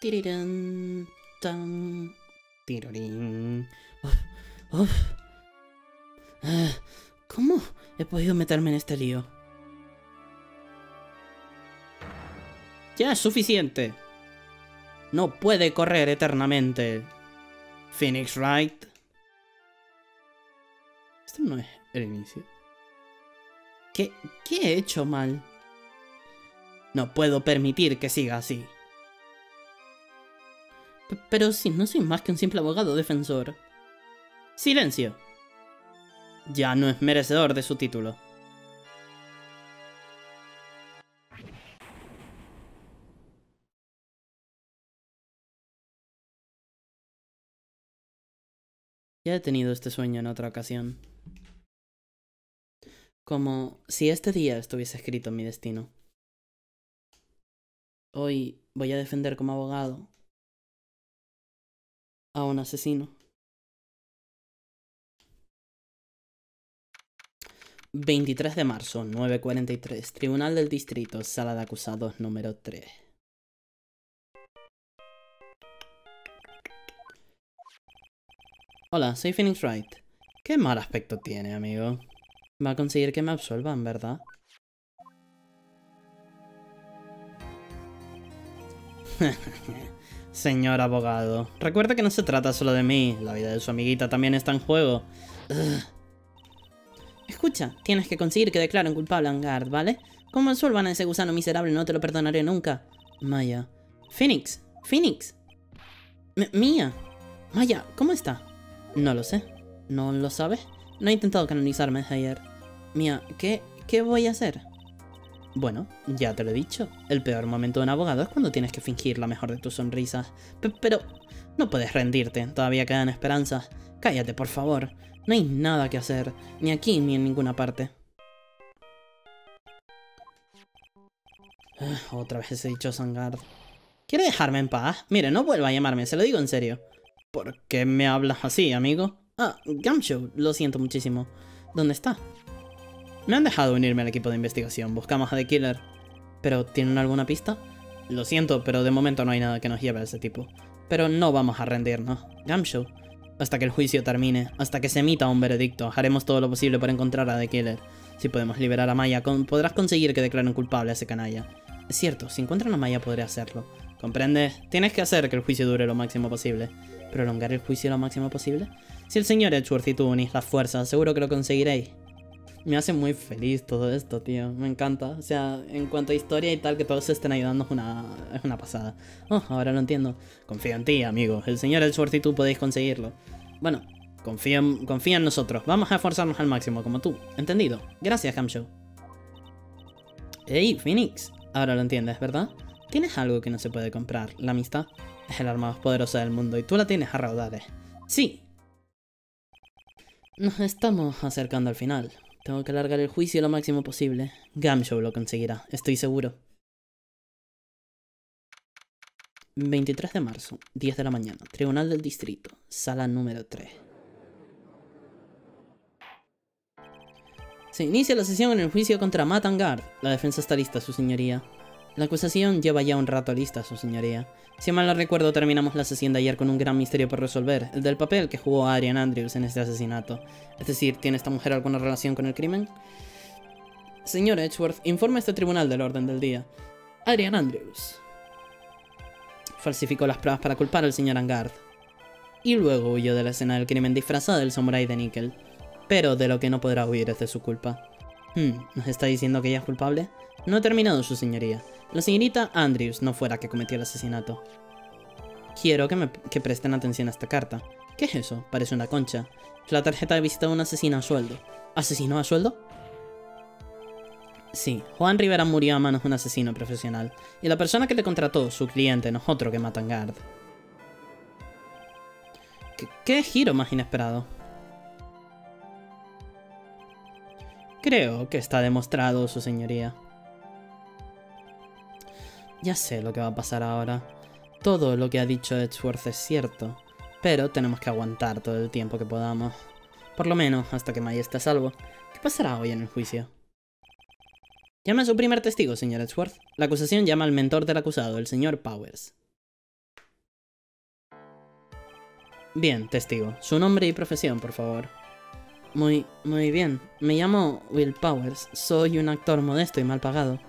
Tirirán, tan, tirorín. Uf, uf. Ah, ¿Cómo he podido meterme en este lío? Ya es suficiente. No puede correr eternamente. Phoenix Wright. Esto no es el inicio. ¿Qué, ¿Qué he hecho mal? No puedo permitir que siga así. Pero si no soy más que un simple abogado defensor. Silencio. Ya no es merecedor de su título. Ya he tenido este sueño en otra ocasión. Como si este día estuviese escrito en mi destino. Hoy voy a defender como abogado a un asesino. 23 de marzo, 9.43, Tribunal del Distrito, Sala de Acusados número 3. Hola, soy Phoenix Wright. Qué mal aspecto tiene, amigo. Va a conseguir que me absuelvan, ¿verdad? Señor abogado, recuerda que no se trata solo de mí, la vida de su amiguita también está en juego. Escucha, tienes que conseguir que declaren culpable a Angard, ¿vale? Como absuelvan a ese gusano miserable no te lo perdonaré nunca. Maya. Phoenix, Phoenix. Mía. Maya, ¿cómo está? No lo sé. ¿No lo sabes? No he intentado canonizarme desde ayer. Mía, ¿qué, qué voy a hacer? Bueno, ya te lo he dicho. El peor momento de un abogado es cuando tienes que fingir la mejor de tus sonrisas. Pero no puedes rendirte, todavía quedan esperanzas. Cállate, por favor. No hay nada que hacer, ni aquí ni en ninguna parte. Ah, otra vez ese dicho Sangard. ¿Quiere dejarme en paz? Mire, no vuelva a llamarme, se lo digo en serio. ¿Por qué me hablas así, amigo? Ah, Gumshoe, lo siento muchísimo. ¿Dónde está? Me han dejado unirme al equipo de investigación, buscamos a The Killer. ¿Pero tienen alguna pista? Lo siento, pero de momento no hay nada que nos lleve a ese tipo. Pero no vamos a rendirnos. Gumshoe, hasta que el juicio termine, hasta que se emita un veredicto, haremos todo lo posible por encontrar a The Killer. Si podemos liberar a Maya, podrás conseguir que declaren culpable a ese canalla. Es cierto, si encuentran a Maya podré hacerlo. ¿Comprendes? Tienes que hacer que el juicio dure lo máximo posible. ¿Prolongar el juicio lo máximo posible? Si el señor Edgeworth y tú unís las fuerzas, seguro que lo conseguiréis. Me hace muy feliz todo esto, tío. Me encanta. O sea, en cuanto a historia y tal, que todos se estén ayudando es una, es una pasada. Oh, ahora lo entiendo. Confío en ti, amigo. El señor Edgeworth y tú podéis conseguirlo. Bueno, confía, en- confía en nosotros. Vamos a esforzarnos al máximo, como tú. ¿Entendido? Gracias, Hamshow. Hey, Phoenix. Ahora lo entiendes, ¿verdad? Tienes algo que no se puede comprar. La amistad es el arma más poderosa del mundo y tú la tienes a raudales. Sí. Nos estamos acercando al final. Tengo que alargar el juicio lo máximo posible. Gamshow lo conseguirá, estoy seguro. 23 de marzo, 10 de la mañana, Tribunal del Distrito, sala número 3. Se inicia la sesión en el juicio contra Matangard. La defensa está lista, su señoría. La acusación lleva ya un rato lista, su señoría. Si mal no recuerdo, terminamos la sesión de ayer con un gran misterio por resolver, el del papel que jugó Adrian Andrews en este asesinato. Es decir, ¿tiene esta mujer alguna relación con el crimen? Señor Edgeworth, informa a este tribunal del orden del día. Adrian Andrews falsificó las pruebas para culpar al señor Angard. Y luego huyó de la escena del crimen disfrazado del samurái de níquel. Pero de lo que no podrá huir es de su culpa. Hmm, ¿nos está diciendo que ella es culpable? No ha terminado, su señoría. La señorita Andrews no fuera que cometió el asesinato. Quiero que, me, presten atención a esta carta. ¿Qué es eso? Parece una concha. Es la tarjeta de visita de un asesino a sueldo. ¿Asesino a sueldo? Sí, Juan Rivera murió a manos de un asesino profesional. Y la persona que le contrató, su cliente, no es otro que Matangard. ¿Qué, qué giro más inesperado? Creo que está demostrado, su señoría. Ya sé lo que va a pasar ahora. Todo lo que ha dicho Edgeworth es cierto, pero tenemos que aguantar todo el tiempo que podamos. Por lo menos hasta que Maya esté a salvo. ¿Qué pasará hoy en el juicio? Llama a su primer testigo, señor Edgeworth. La acusación llama al mentor del acusado, el señor Powers. Bien, testigo. Su nombre y profesión, por favor. Muy, muy bien. Me llamo Will Powers. Soy un actor modesto y mal pagado.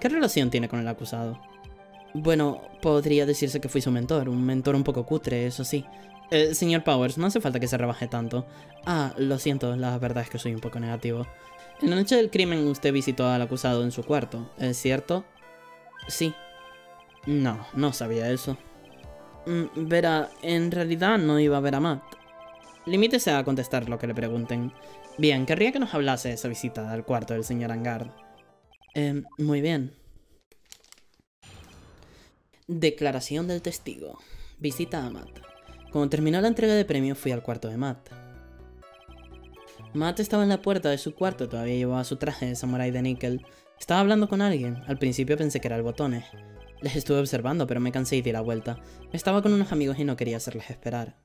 ¿Qué relación tiene con el acusado? Bueno, podría decirse que fui su mentor. Un mentor un poco cutre, eso sí. Eh, señor Powers, no hace falta que se rebaje tanto. Ah, lo siento, la verdad es que soy un poco negativo. En la noche del crimen usted visitó al acusado en su cuarto, ¿es cierto? Sí. No, no sabía eso. Mm, verá, en realidad no iba a ver a Matt. Limítese a contestar lo que le pregunten. Bien, querría que nos hablase de esa visita al cuarto del señor Angard. Eh, muy bien. Declaración del testigo. Visita a Matt. Cuando terminó la entrega de premios fui al cuarto de Matt. Matt estaba en la puerta de su cuarto, todavía llevaba su traje de samurai de níquel. Estaba hablando con alguien, al principio pensé que era el botones. Les estuve observando, pero me cansé y di la vuelta. Estaba con unos amigos y no quería hacerles esperar.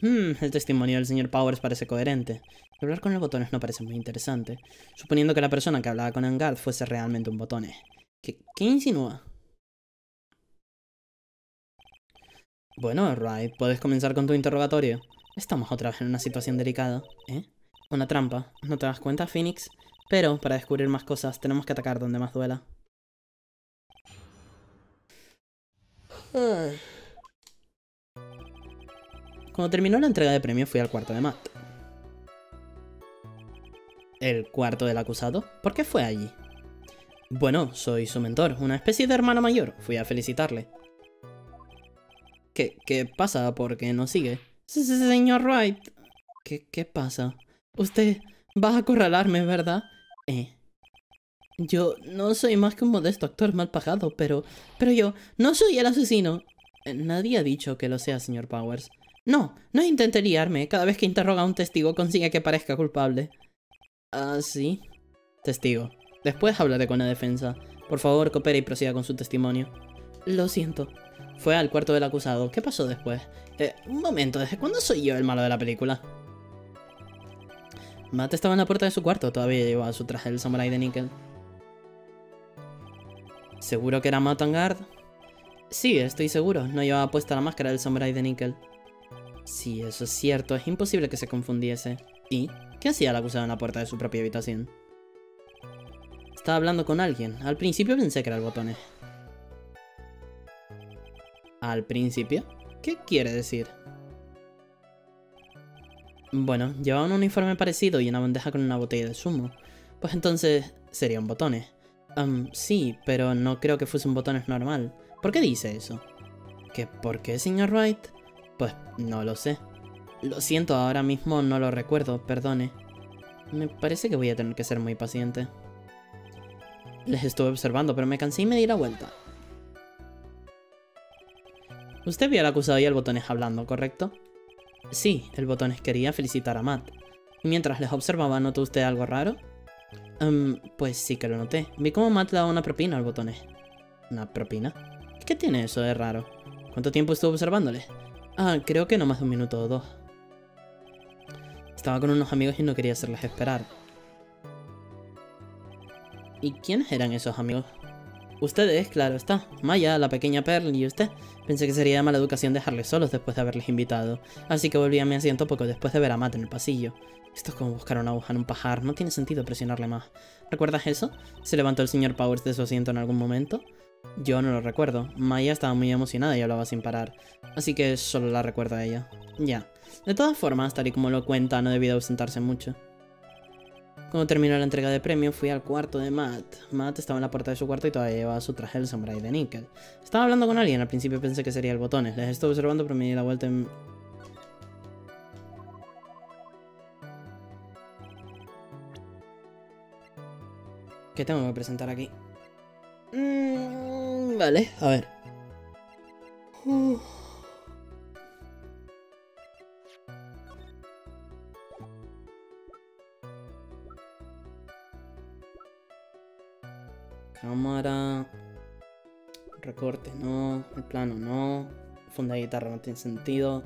Hmm, el testimonio del señor Powers parece coherente. Hablar con el botones no parece muy interesante, suponiendo que la persona que hablaba con Engard fuese realmente un botones. ¿Qué, insinúa? Bueno, Wright, puedes comenzar con tu interrogatorio. Estamos otra vez en una situación delicada, ¿eh? Una trampa, ¿no te das cuenta, Phoenix? Pero, para descubrir más cosas, tenemos que atacar donde más duela. Cuando terminó la entrega de premios fui al cuarto de Matt. ¿El cuarto del acusado? ¿Por qué fue allí? Bueno, soy su mentor, una especie de hermano mayor. Fui a felicitarle. ¿Qué, qué pasa? ¿Por qué no sigue? Señor Wright. ¿Qué, ¿Qué pasa? Usted va a acorralarme, ¿verdad? Eh. Yo no soy más que un modesto actor mal pagado, pero... Pero yo no soy el asesino. Eh, nadie ha dicho que lo sea, señor Powers. No, no intente liarme. Cada vez que interroga a un testigo consigue que parezca culpable. ¿Ah, sí? Testigo. Después hablaré con la defensa. Por favor, coopere y prosiga con su testimonio. Lo siento. Fue al cuarto del acusado. ¿Qué pasó después? Eh, un momento, ¿desde cuándo soy yo el malo de la película? Matt estaba en la puerta de su cuarto, todavía llevaba su traje del samurai de níquel. ¿Seguro que era Matt Angard? Sí, estoy seguro, no llevaba puesta la máscara del samurai de níquel. Si eso es cierto, es imposible que se confundiese. ¿Y? ¿Qué hacía el acusado en la puerta de su propia habitación? Estaba hablando con alguien. Al principio pensé que era el botones. ¿Al principio? ¿Qué quiere decir? Bueno, llevaba un uniforme parecido y una bandeja con una botella de zumo. Pues entonces sería un botones. Um, sí, pero no creo que fuese un botones normal. ¿Por qué dice eso? ¿Qué por qué, señor Wright? Pues no lo sé. Lo siento, ahora mismo no lo recuerdo, perdone. Me parece que voy a tener que ser muy paciente. Les estuve observando, pero me cansé y me di la vuelta. Usted vio al acusado y al botones hablando, ¿correcto? Sí, el botones quería felicitar a Matt. Y mientras les observaba, ¿notó usted algo raro? Um, pues sí que lo noté. Vi cómo Matt daba una propina al botones. ¿Una propina? ¿Qué tiene eso de raro? ¿Cuánto tiempo estuvo observándole? Ah, creo que no más de un minuto o dos. Estaba con unos amigos y no quería hacerles esperar. ¿Y quiénes eran esos amigos? Ustedes, claro está. Maya, la pequeña Pearl y usted. Pensé que sería de mala educación dejarles solos después de haberles invitado, así que volví a mi asiento poco después de ver a Matt en el pasillo. Esto es como buscar una aguja en un pajar, no tiene sentido presionarle más. ¿Recuerdas eso? ¿Se levantó el señor Powers de su asiento en algún momento? Yo no lo recuerdo. Maya estaba muy emocionada y hablaba sin parar, así que solo la recuerdo a ella. Ya. De todas formas, tal y como lo cuenta, no debido ausentarse mucho. Cuando terminó la entrega de premio, fui al cuarto de Matt. Matt estaba en la puerta de su cuarto y todavía llevaba su traje del samurai de níquel. Estaba hablando con alguien, al principio pensé que sería el botones. Les estuve observando, pero me di la vuelta en... ¿Qué tengo que presentar aquí? Mm, vale, a ver. Cámara. Recorte no. El plano no. Funda de guitarra no tiene sentido.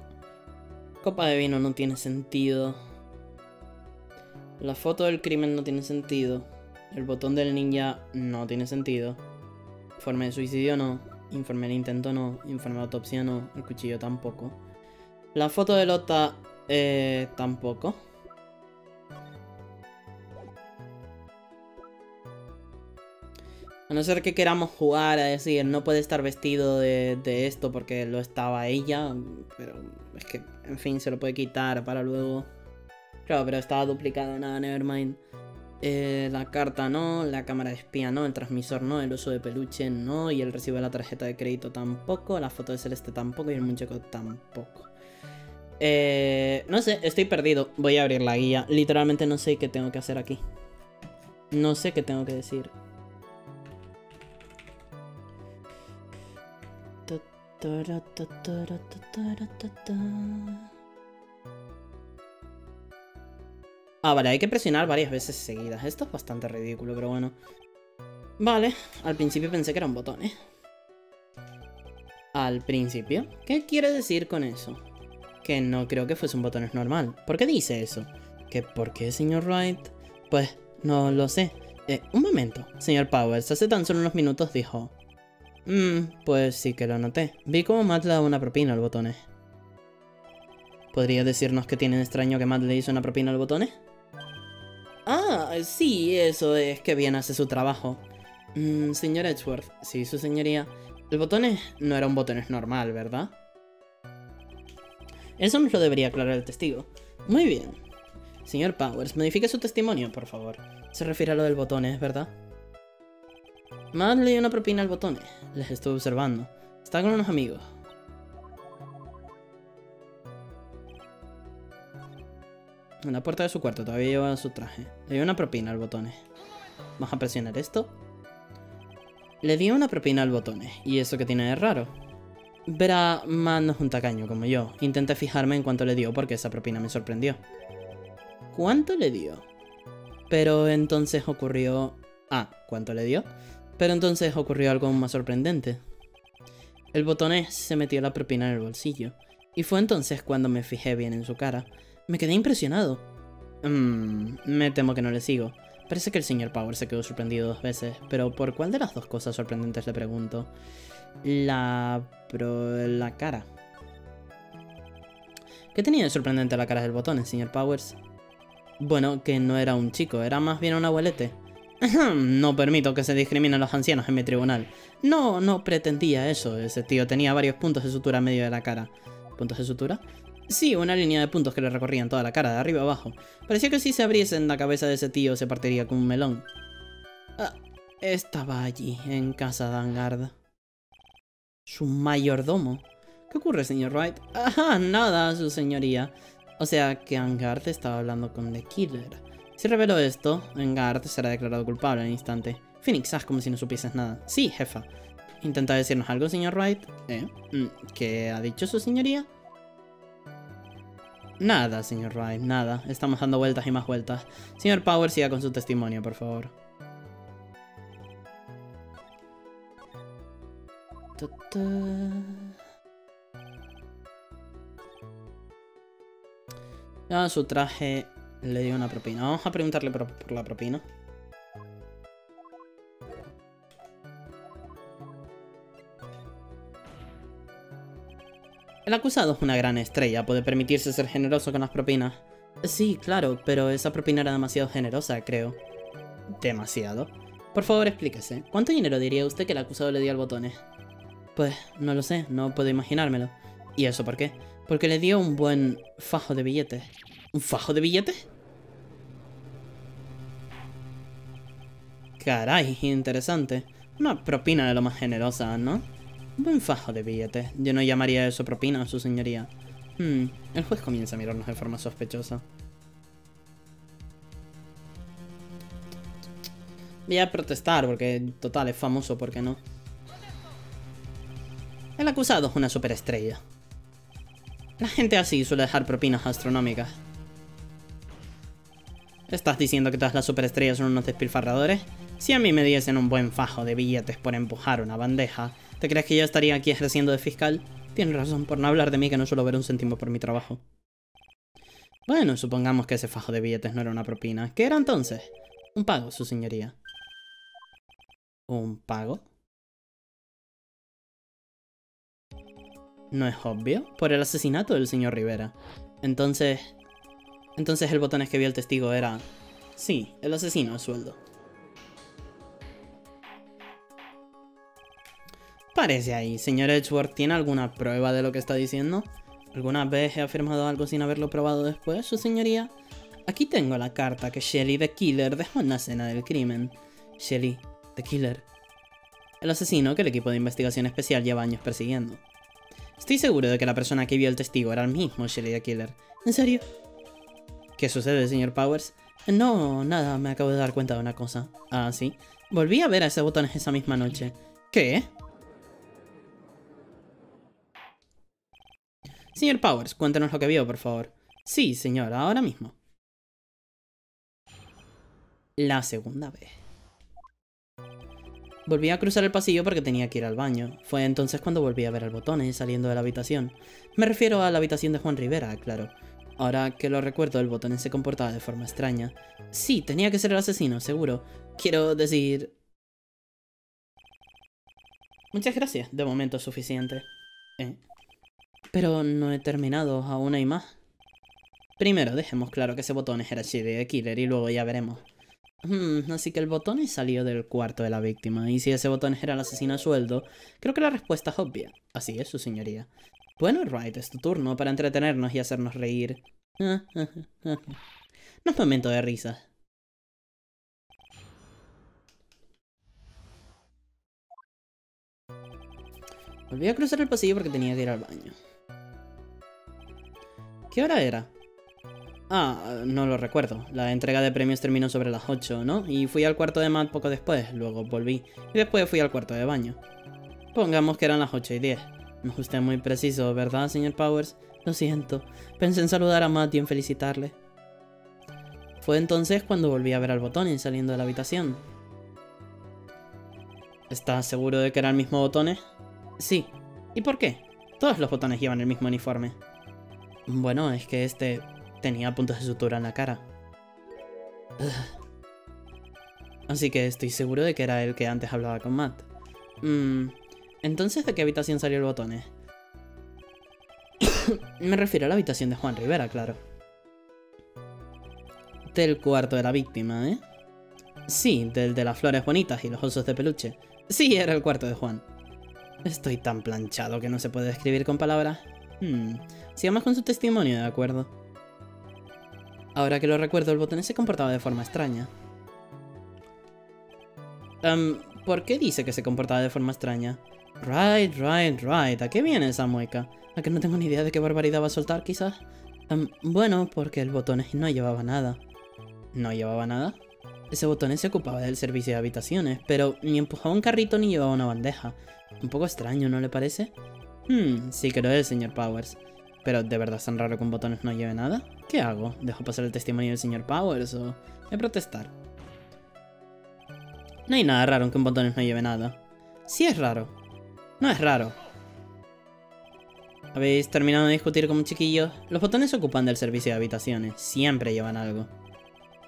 Copa de vino no tiene sentido. La foto del crimen no tiene sentido. El botón del ninja no tiene sentido. Informe de suicidio no. Informe de intento no. Informe de autopsia no. El cuchillo tampoco. La foto de Lota eh, tampoco. A no ser que queramos jugar a decir, no puede estar vestido de, esto porque lo estaba ella. Pero es que, en fin, se lo puede quitar para luego. Claro, pero estaba duplicado, nada, nevermind. Eh, la carta no, la cámara de espía no, el transmisor no, el uso de peluche no, y el recibo de la tarjeta de crédito tampoco, la foto de Celeste tampoco y el muñeco tampoco. Eh, no sé, estoy perdido. Voy a abrir la guía. Literalmente no sé qué tengo que hacer aquí. No sé qué tengo que decir. Ah, vale, hay que presionar varias veces seguidas. Esto es bastante ridículo, pero bueno. Vale, al principio pensé que era un botón, ¿eh? Al principio. ¿Qué quiere decir con eso? Que no creo que fuese un botón normal. ¿Por qué dice eso? ¿Que por qué, señor Wright? Pues, no lo sé. Eh, un momento, señor Powers. Hace tan solo unos minutos dijo... Mmm, pues sí que lo noté. Vi cómo Matt le daba una propina al botones. ¿Podría decirnos que tiene extraño que Matt le hizo una propina al botones? Ah, sí, eso es que bien hace su trabajo. Mm, señor Edgeworth, sí, su señoría. El botones no era un botones normal, ¿verdad? Eso nos lo debería aclarar el testigo. Muy bien. Señor Powers, modifique su testimonio, por favor. Se refiere a lo del botones, ¿verdad? Matt le dio una propina al botones. Les estuve observando. Está con unos amigos. En la puerta de su cuarto todavía lleva su traje. Le dio una propina al botones. ¿Vamos a presionar esto? Le dio una propina al botones. ¿Y eso que tiene de raro? Verá, Matt no es un tacaño como yo. Intenté fijarme en cuánto le dio porque esa propina me sorprendió. ¿Cuánto le dio? Pero entonces ocurrió... Ah, ¿cuánto le dio? Pero entonces ocurrió algo más sorprendente. El botonés se metió la propina en el bolsillo. Y fue entonces cuando me fijé bien en su cara. Me quedé impresionado. Mmm, me temo que no le sigo. Parece que el señor Power se quedó sorprendido dos veces, pero ¿por cuál de las dos cosas sorprendentes le pregunto? La... Pro... la cara. ¿Qué tenía de sorprendente la cara del botón, señor Powers? Bueno, que no era un chico, era más bien un abuelete. no permito que se discriminen los ancianos en mi tribunal. No, no pretendía eso. Ese tío tenía varios puntos de sutura en medio de la cara. ¿Puntos de sutura? Sí, una línea de puntos que le recorrían toda la cara, de arriba a abajo. Parecía que si se abriese en la cabeza de ese tío se partiría con un melón. Ah, estaba allí, en casa de Angard. Su mayordomo. ¿Qué ocurre, señor Wright? Ajá, nada, su señoría. O sea que Angard estaba hablando con The Killer. Si revelo esto, Angard será declarado culpable al instante. Phoenix, haz como si no supieses nada. Sí, jefa. ¿Intenta decirnos algo, señor Wright? ¿Eh? ¿Qué ha dicho su señoría? Nada, señor Wright, nada. Estamos dando vueltas y más vueltas. Señor Power, siga con su testimonio, por favor. Ya su traje le dio una propina. Vamos a preguntarle por, la propina. El acusado es una gran estrella, puede permitirse ser generoso con las propinas. Sí, claro, pero esa propina era demasiado generosa, creo. ¿Demasiado? Por favor, explíquese. ¿Cuánto dinero diría usted que el acusado le dio al botones? Pues, no lo sé, no puedo imaginármelo. ¿Y eso por qué? Porque le dio un buen fajo de billetes. ¿Un fajo de billetes? Caray, interesante. Una propina de lo más generosa, ¿no? Un buen fajo de billetes. Yo no llamaría eso propina, su señoría. Hmm, el juez comienza a mirarnos de forma sospechosa. Voy a protestar porque, total, es famoso, ¿por qué no? El acusado es una superestrella. La gente así suele dejar propinas astronómicas. ¿Estás diciendo que todas las superestrellas son unos despilfarradores? Si a mí me diesen un buen fajo de billetes por empujar una bandeja, ¿Te crees que yo estaría aquí ejerciendo de fiscal? Tienes razón por no hablar de mí que no suelo ver un céntimo por mi trabajo. Bueno, supongamos que ese fajo de billetes no era una propina. ¿Qué era entonces? Un pago, su señoría. ¿Un pago? ¿No es obvio? Por el asesinato del señor Rivera. Entonces... Entonces el botones que vio el testigo era... Sí, el asesino a sueldo. Parece ahí. Señor Edgeworth, ¿tiene alguna prueba de lo que está diciendo? ¿Alguna vez he afirmado algo sin haberlo probado después, su señoría? Aquí tengo la carta que Shelly the Killer dejó en la escena del crimen. Shelly the Killer. El asesino que el equipo de investigación especial lleva años persiguiendo. Estoy seguro de que la persona que vio el testigo era el mismo Shelly the Killer. ¿En serio? ¿Qué sucede, señor Powers? No, nada, me acabo de dar cuenta de una cosa. Ah, sí. Volví a ver a ese botón esa misma noche. ¿Qué? Señor Powers, cuéntanos lo que vio, por favor. Sí, señor, ahora mismo. La segunda vez. Volví a cruzar el pasillo porque tenía que ir al baño. Fue entonces cuando volví a ver el botón saliendo de la habitación. Me refiero a la habitación de Juan Rivera, claro. Ahora que lo recuerdo, el botón se comportaba de forma extraña. Sí, tenía que ser el asesino, seguro. Quiero decir... Muchas gracias, de momento es suficiente. ¿Eh? Pero no he terminado, aún hay más. Primero, dejemos claro que ese botón era Shiri de Killer y luego ya veremos. Hmm, así que el botón salió del cuarto de la víctima, y si ese botón era el asesino a sueldo, creo que la respuesta es obvia. Así es, su señoría. Bueno, Wright, es tu turno para entretenernos y hacernos reír. no es momento de risas. Volví a cruzar el pasillo porque tenía que ir al baño. ¿Qué hora era? Ah, no lo recuerdo. La entrega de premios terminó sobre las 8, ¿no? Y fui al cuarto de Matt poco después, luego volví. Y después fui al cuarto de baño. Pongamos que eran las 8 y 10. Usted muy preciso, ¿verdad, señor Powers? Lo siento. Pensé en saludar a Matt y en felicitarle. Fue entonces cuando volví a ver al botón saliendo de la habitación. ¿Estás seguro de que era el mismo botones? Sí. ¿Y por qué? Todos los botones llevan el mismo uniforme. Bueno, es que este tenía puntos de sutura en la cara. Así que estoy seguro de que era el que antes hablaba con Matt. Mmm... Entonces, ¿de qué habitación salió el botones? Me refiero a la habitación de Juan Rivera, claro. Del cuarto de la víctima, ¿eh? Sí, del de las flores bonitas y los osos de peluche. Sí, era el cuarto de Juan. Estoy tan planchado que no se puede describir con palabras. Hmm. Sigamos con su testimonio, ¿de acuerdo? Ahora que lo recuerdo, el botón se comportaba de forma extraña. Um, ¿Por qué dice que se comportaba de forma extraña? Right, right, right. ¿A qué viene esa mueca? ¿A que no tengo ni idea de qué barbaridad va a soltar, quizás? bueno, porque el botón no llevaba nada. ¿No llevaba nada? Ese botón se ocupaba del servicio de habitaciones, pero ni empujaba un carrito ni llevaba una bandeja. Un poco extraño, ¿no le parece? Hmm, sí que lo es, señor Powers. Pero ¿de verdad es tan raro que un botones no lleve nada? ¿Qué hago? ¿Dejo pasar el testimonio del señor Powers o...? A protestar. No hay nada raro en que un botones no lleve nada. Sí es raro, no es raro. ¿Habéis terminado de discutir con un chiquillo? Los botones ocupan del servicio de habitaciones. Siempre llevan algo.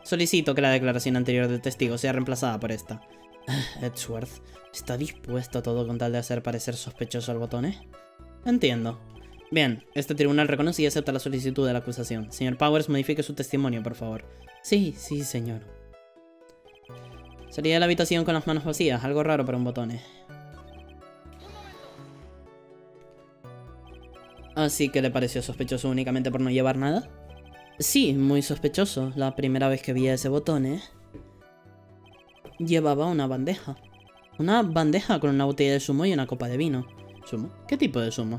Solicito que la declaración anterior del testigo sea reemplazada por esta. Edgeworth, ¿está dispuesto a todo con tal de hacer parecer sospechoso al botones? Entiendo. Bien, este tribunal reconoce y acepta la solicitud de la acusación. Señor Powers, modifique su testimonio, por favor. Sí, sí, señor. Salí de la habitación con las manos vacías, algo raro para un botones. Así que le pareció sospechoso únicamente por no llevar nada. Sí, muy sospechoso. La primera vez que vi ese botón, ¿eh? Llevaba una bandeja. Una bandeja con una botella de zumo y una copa de vino. ¿Zumo? ¿Qué tipo de zumo?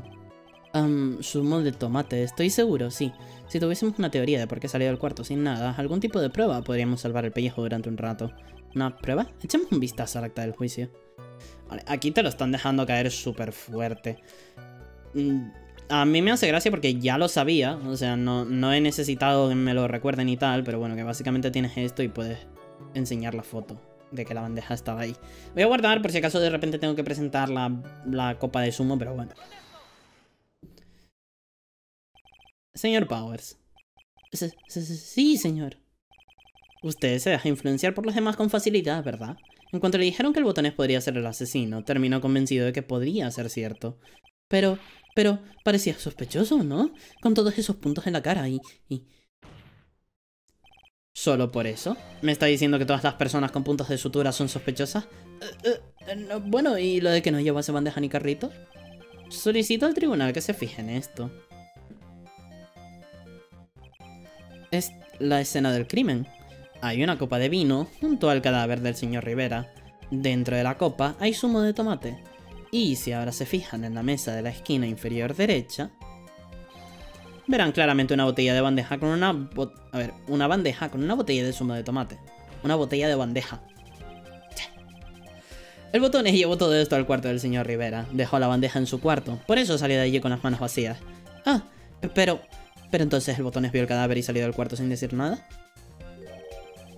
Um, zumo de tomate, estoy seguro, sí. Si tuviésemos una teoría de por qué salió del cuarto sin nada, algún tipo de prueba, podríamos salvar el pellejo durante un rato. ¿Una prueba? Echemos un vistazo al acta del juicio. Vale, aquí te lo están dejando caer súper fuerte. A mí me hace gracia porque ya lo sabía, o sea, no, no he necesitado que me lo recuerden y tal, pero bueno, que básicamente tienes esto y puedes enseñar la foto de que la bandeja estaba ahí. Voy a guardar por si acaso de repente tengo que presentar la, la copa de zumo, pero bueno. Señor Powers. Sí, señor. Usted se deja influenciar por los demás con facilidad, ¿verdad? En cuanto le dijeron que el botones podría ser el asesino, terminó convencido de que podría ser cierto. Pero, pero, parecía sospechoso, ¿no? Con todos esos puntos en la cara y... ¿Solo por eso? ¿Me está diciendo que todas las personas con puntos de sutura son sospechosas? Eh, eh, bueno, ¿y lo de que no llevase bandeja ni carrito? Solicito al tribunal que se fije en esto. Es la escena del crimen. Hay una copa de vino junto al cadáver del señor Rivera. Dentro de la copa hay zumo de tomate. Y si ahora se fijan en la mesa de la esquina inferior derecha, verán claramente una botella de bandeja con una... a ver, una bandeja con una botella de zumo de tomate. Una botella de bandeja. El botones llevó todo esto al cuarto del señor Rivera. Dejó la bandeja en su cuarto. Por eso salió de allí con las manos vacías. Ah, pero... Pero entonces el botones vio el cadáver y salió del cuarto sin decir nada.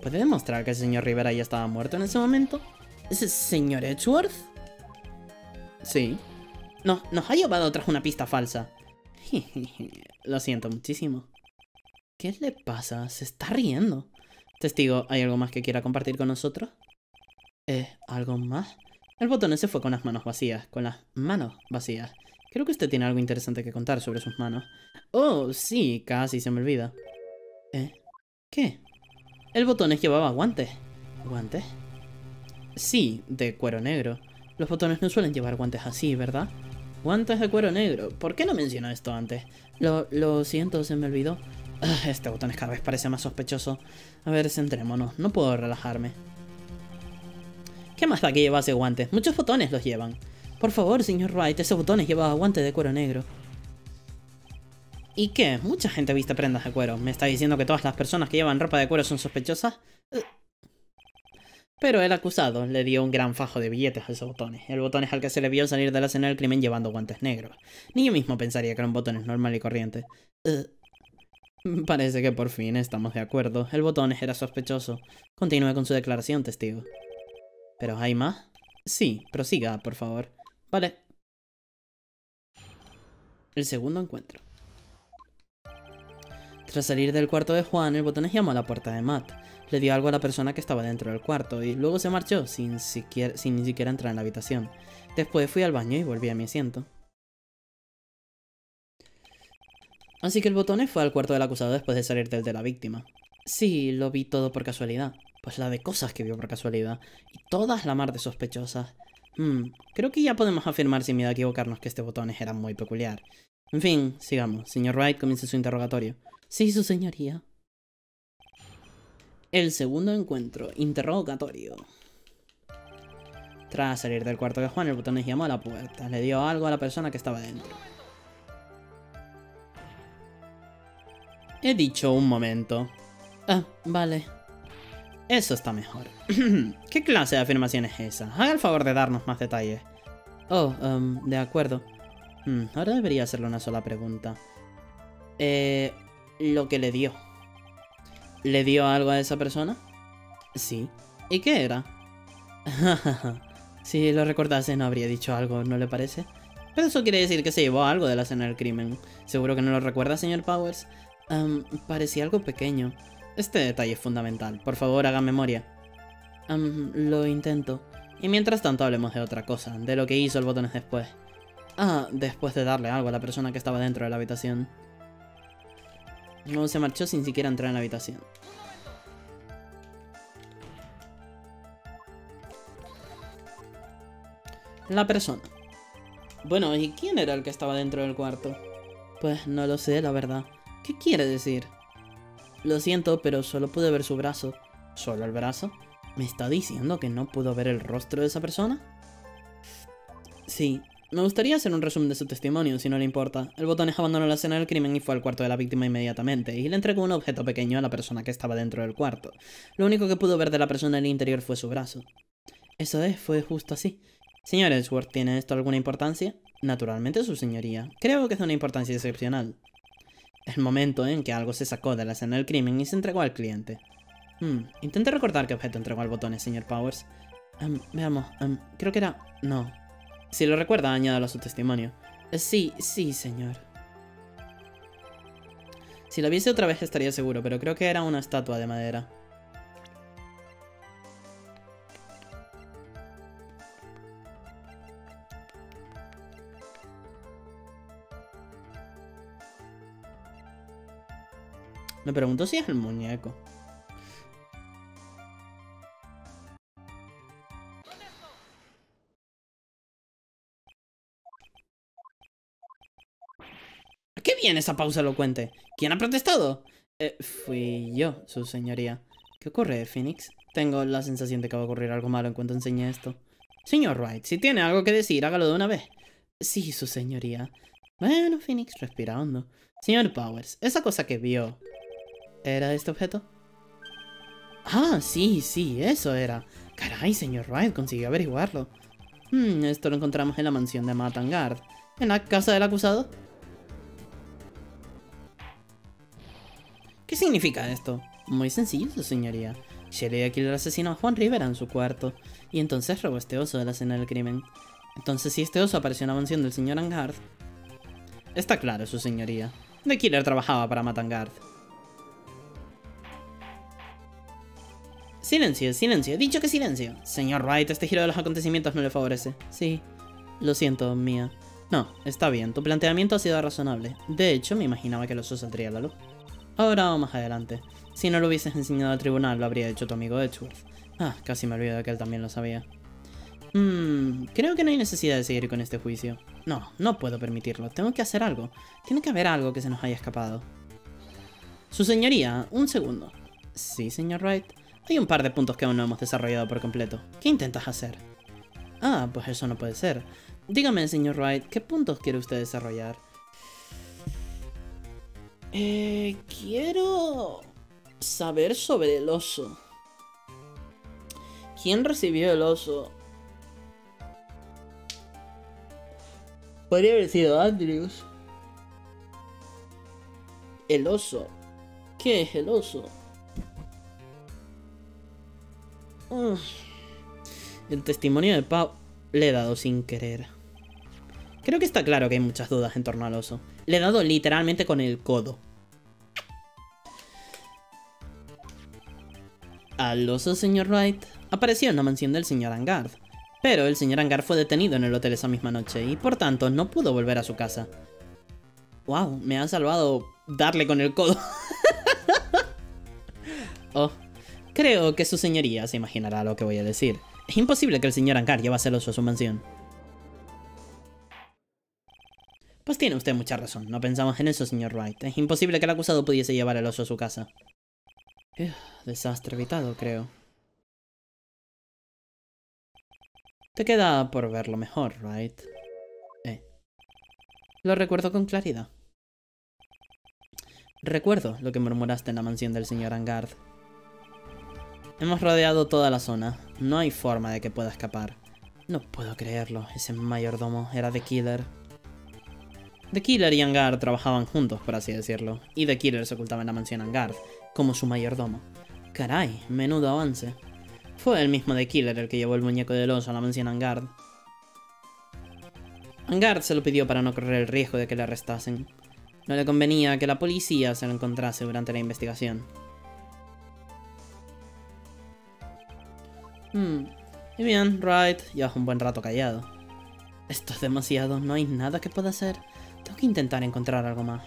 ¿Puede demostrar que el señor Rivera ya estaba muerto en ese momento? ¿Es el señor Edgeworth? Sí. No, nos ha llevado tras una pista falsa. Lo siento muchísimo. ¿Qué le pasa? Se está riendo. Testigo, ¿hay algo más que quiera compartir con nosotros? ¿Eh, algo más? El botón se fue con las manos vacías, con las manos vacías. Creo que usted tiene algo interesante que contar sobre sus manos. Oh, sí, casi se me olvida. ¿Eh? ¿Qué? El botones llevaba guantes. ¿Guantes? Sí, de cuero negro. Los botones no suelen llevar guantes así, ¿verdad? Guantes de cuero negro. ¿Por qué no mencionó esto antes? Lo, lo siento, se me olvidó. Ah, este botón cada vez parece más sospechoso. A ver, centrémonos. No puedo relajarme. ¿Qué más da que llevase guantes? Muchos botones los llevan. Por favor, señor Wright, ese botones llevaba guantes de cuero negro. ¿Y qué? Mucha gente viste prendas de cuero. ¿Me está diciendo que todas las personas que llevan ropa de cuero son sospechosas? Pero el acusado le dio un gran fajo de billetes a esos botones. El botón es al que se le vio salir de la escena del crimen llevando guantes negros. Ni yo mismo pensaría que eran botones normal y corriente. Parece que por fin estamos de acuerdo. El botones era sospechoso. Continúe con su declaración, testigo. ¿Pero hay más? Sí, prosiga, por favor. Vale. El segundo encuentro. Tras salir del cuarto de Juan, el botones llamó a la puerta de Matt. Le dio algo a la persona que estaba dentro del cuarto y luego se marchó sin, siquiera, ni siquiera entrar en la habitación. Después fui al baño y volví a mi asiento. Así que el botones fue al cuarto del acusado después de salir del de la víctima. Sí, lo vi todo por casualidad. Pues la de cosas que vio por casualidad. Y todas la mar de sospechosas. Hmm, creo que ya podemos afirmar sin miedo a equivocarnos que este botones era muy peculiar. En fin, sigamos. Señor Wright comienza su interrogatorio. Sí, su señoría. El segundo encuentro, interrogatorio. Tras salir del cuarto de Juan, el botones llamó a la puerta. Le dio algo a la persona que estaba dentro. He dicho un momento. Ah, vale. Eso está mejor. ¿Qué clase de afirmación es esa? Haga el favor de darnos más detalles. Oh, um, de acuerdo. Hmm, ahora debería hacerle una sola pregunta. Eh, lo que le dio. ¿Le dio algo a esa persona? Sí. ¿Y qué era? si lo recordase no habría dicho algo, ¿no le parece? Pero eso quiere decir que se llevó algo de la escena del crimen. ¿Seguro que no lo recuerda, señor Powers? Um, parecía algo pequeño. Este detalle es fundamental. Por favor, haga memoria. Um, lo intento. Y mientras tanto hablemos de otra cosa, de lo que hizo el botones después. Ah, después de darle algo a la persona que estaba dentro de la habitación. No se marchó sin siquiera entrar en la habitación. La persona. Bueno, ¿y quién era el que estaba dentro del cuarto? Pues no lo sé, la verdad. ¿Qué quiere decir? Lo siento, pero solo pude ver su brazo. ¿Solo el brazo? ¿Me está diciendo que no pudo ver el rostro de esa persona? Sí, me gustaría hacer un resumen de su testimonio, si no le importa. El botones abandonó la escena del crimen y fue al cuarto de la víctima inmediatamente, y le entregó un objeto pequeño a la persona que estaba dentro del cuarto. Lo único que pudo ver de la persona en el interior fue su brazo. Eso es, fue justo así. Señor Edgeworth, ¿tiene esto alguna importancia? Naturalmente, su señoría. Creo que es de una importancia excepcional. El momento en que algo se sacó de la escena del crimen y se entregó al cliente. Hmm, intente recordar qué objeto entregó al botones, señor Powers. Em, veamos, em, creo que era... No, si lo recuerda, añádalo a su testimonio. Sí, sí, señor. Si la viese otra vez estaría seguro, pero creo que era una estatua de madera. Me pregunto si es el muñeco. Qué viene esa pausa elocuente? ¿Quién ha protestado? Eh, fui yo, su señoría. ¿Qué ocurre, Phoenix? Tengo la sensación de que va a ocurrir algo malo en cuanto enseñe esto. Señor Wright, si tiene algo que decir, hágalo de una vez. Sí, su señoría. Bueno, Phoenix, respira hondo. Señor Powers, esa cosa que vio, ¿era este objeto? Ah, sí, sí, eso era. Caray, señor Wright, consiguió averiguarlo. Hmm, esto lo encontramos en la mansión de Matangard. ¿En la casa del acusado? ¿Qué significa esto? Muy sencillo, su señoría. Shelley Killer asesinó a Juan Rivera en su cuarto, y entonces robó este oso de la escena del crimen. Entonces, si este oso apareció en la mansión del señor Angard... Está claro, su señoría. The Killer trabajaba para Matangard. Silencio, silencio. Dicho que silencio. Señor Wright, este giro de los acontecimientos no le favorece. Sí. Lo siento, mía. No, está bien. Tu planteamiento ha sido razonable. De hecho, me imaginaba que el oso saldría la luz. Ahora o más adelante. Si no lo hubieses enseñado al tribunal, lo habría hecho tu amigo Edgeworth. Ah, casi me olvido de que él también lo sabía. Mmm, creo que no hay necesidad de seguir con este juicio. No, no puedo permitirlo. Tengo que hacer algo. Tiene que haber algo que se nos haya escapado. Su señoría, un segundo. Sí, señor Wright. Hay un par de puntos que aún no hemos desarrollado por completo. ¿Qué intentas hacer? Ah, pues eso no puede ser. Dígame, señor Wright, ¿qué puntos quiere usted desarrollar? Eh, quiero saber sobre el oso. ¿Quién recibió el oso? Podría haber sido Andrews. El oso. ¿Qué es el oso? Uf. El testimonio de Pau le he dado sin querer. Creo que está claro que hay muchas dudas en torno al oso. Le he dado literalmente con el codo. Al oso, señor Wright, apareció en la mansión del señor Angard. Pero el señor Angard fue detenido en el hotel esa misma noche y por tanto no pudo volver a su casa. Wow, me ha salvado darle con el codo. oh, creo que su señoría se imaginará lo que voy a decir. Es imposible que el señor Angard llevase el oso a su mansión. Pues tiene usted mucha razón, no pensamos en eso, señor Wright. Es imposible que el acusado pudiese llevar el oso a su casa. Desastre evitado, creo. Te queda por verlo mejor, right? Eh. Lo recuerdo con claridad. Recuerdo lo que murmuraste en la mansión del señor Angard. Hemos rodeado toda la zona. No hay forma de que pueda escapar. No puedo creerlo. Ese mayordomo era The Killer. The Killer y Angard trabajaban juntos, por así decirlo. Y The Killer se ocultaba en la mansión Angard, como su mayordomo. Caray, menudo avance. Fue el mismo The Killer el que llevó el muñeco del oso a la mansión Angard. Angard se lo pidió para no correr el riesgo de que le arrestasen. No le convenía que la policía se lo encontrase durante la investigación. Hmm. Y bien, Wright, llevas un buen rato callado. Esto es demasiado, no hay nada que pueda hacer. Tengo que intentar encontrar algo más.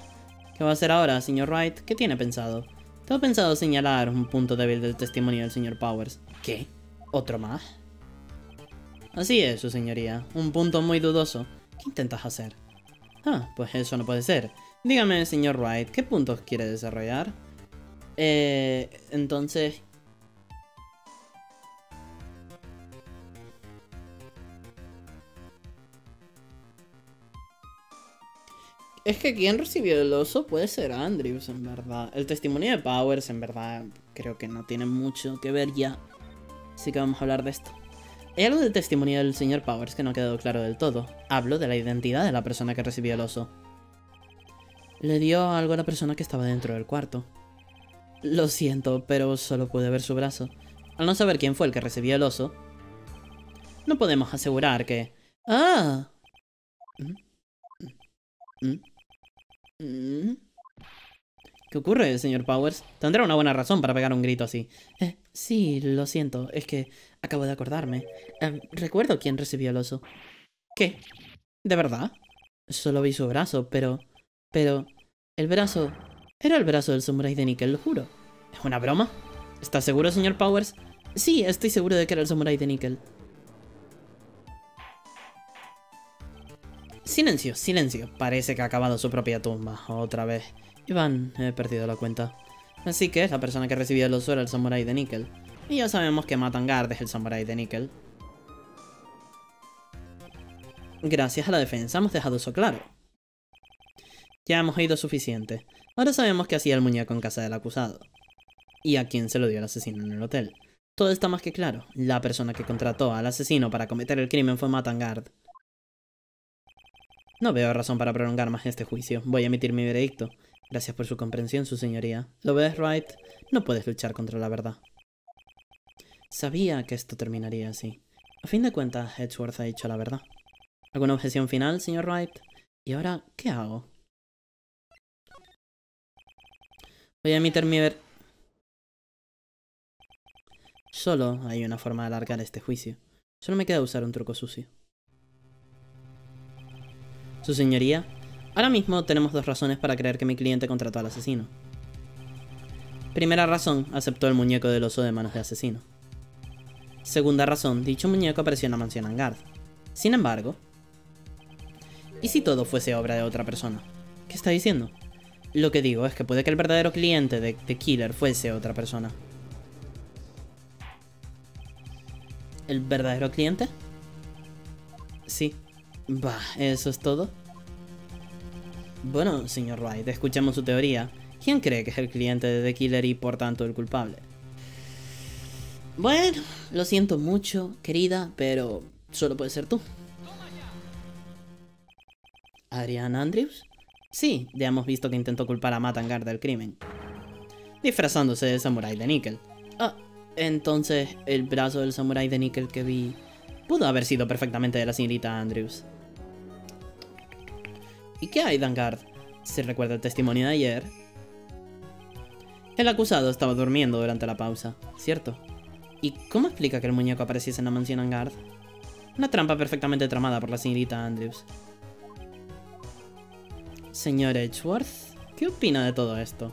¿Qué va a hacer ahora, señor Wright? ¿Qué tiene pensado? Tengo pensado señalar un punto débil del testimonio del señor Powers. ¿Qué? ¿Otro más? Así es, su señoría. Un punto muy dudoso. ¿Qué intentas hacer? Ah, pues eso no puede ser. Dígame, señor Wright, ¿qué puntos quiere desarrollar? Eh, entonces... Es que quien recibió el oso puede ser Andrews, en verdad. El testimonio de Powers, en verdad, creo que no tiene mucho que ver ya. Así que vamos a hablar de esto. Hay algo del testimonio del señor Powers que no ha quedado claro del todo. Hablo de la identidad de la persona que recibió el oso. Le dio algo a la persona que estaba dentro del cuarto. Lo siento, pero solo pude ver su brazo. Al no saber quién fue el que recibió el oso, no podemos asegurar que... ¡Ah! ¿Mm? ¿Mm? ¿Mm? ¿Qué ocurre, señor Powers? Tendrá una buena razón para pegar un grito así. Eh, sí, lo siento, es que acabo de acordarme. Eh, recuerdo quién recibió el oso. ¿Qué? ¿De verdad? Solo vi su brazo, pero... Pero... El brazo... Era el brazo del samurai de Nickel, lo juro. ¿Es una broma? ¿Estás seguro, señor Powers? Sí, estoy seguro de que era el samurai de Nickel. Silencio, silencio. Parece que ha acabado su propia tumba, otra vez. Iván, he perdido la cuenta. Así que es la persona que recibió el oso era el samurai de Nickel. Y ya sabemos que Matangard es el samurai de Nickel. Gracias a la defensa hemos dejado eso claro. Ya hemos oído suficiente. Ahora sabemos que hacía el muñeco en casa del acusado. Y a quién se lo dio el asesino en el hotel. Todo está más que claro. La persona que contrató al asesino para cometer el crimen fue Matangard. No veo razón para prolongar más este juicio. Voy a emitir mi veredicto. Gracias por su comprensión, su señoría. ¿Lo ves, Wright? No puedes luchar contra la verdad. Sabía que esto terminaría así. A fin de cuentas, Edgeworth ha dicho la verdad. ¿Alguna objeción final, señor Wright? ¿Y ahora qué hago? Voy a emitir mi ver... Solo hay una forma de alargar este juicio. Solo me queda usar un truco sucio. Su señoría, ahora mismo tenemos dos razones para creer que mi cliente contrató al asesino. Primera razón, aceptó el muñeco del oso de manos de asesino. Segunda razón, dicho muñeco apareció en la mansión Angard. Sin embargo, ¿y si todo fuese obra de otra persona? ¿Qué está diciendo? Lo que digo es que puede que el verdadero cliente de The Killer fuese otra persona. ¿El verdadero cliente? Sí, Bah, ¿eso es todo? Bueno, señor Wright, escuchemos su teoría. ¿Quién cree que es el cliente de The Killer y por tanto el culpable? Bueno, lo siento mucho, querida, pero solo puede ser tú. ¿Adrian Andrews? Sí, ya hemos visto que intentó culpar a Matangar del crimen. Disfrazándose de samurái de níquel. Ah, entonces el brazo del samurái de níquel que vi pudo haber sido perfectamente de la señorita Andrews. ¿Y qué hay, Dangard? ¿Se recuerda el testimonio de ayer? El acusado estaba durmiendo durante la pausa, ¿cierto? ¿Y cómo explica que el muñeco apareciese en la mansión Angard? Una trampa perfectamente tramada por la señorita Andrews. Señor Edgeworth, ¿qué opina de todo esto?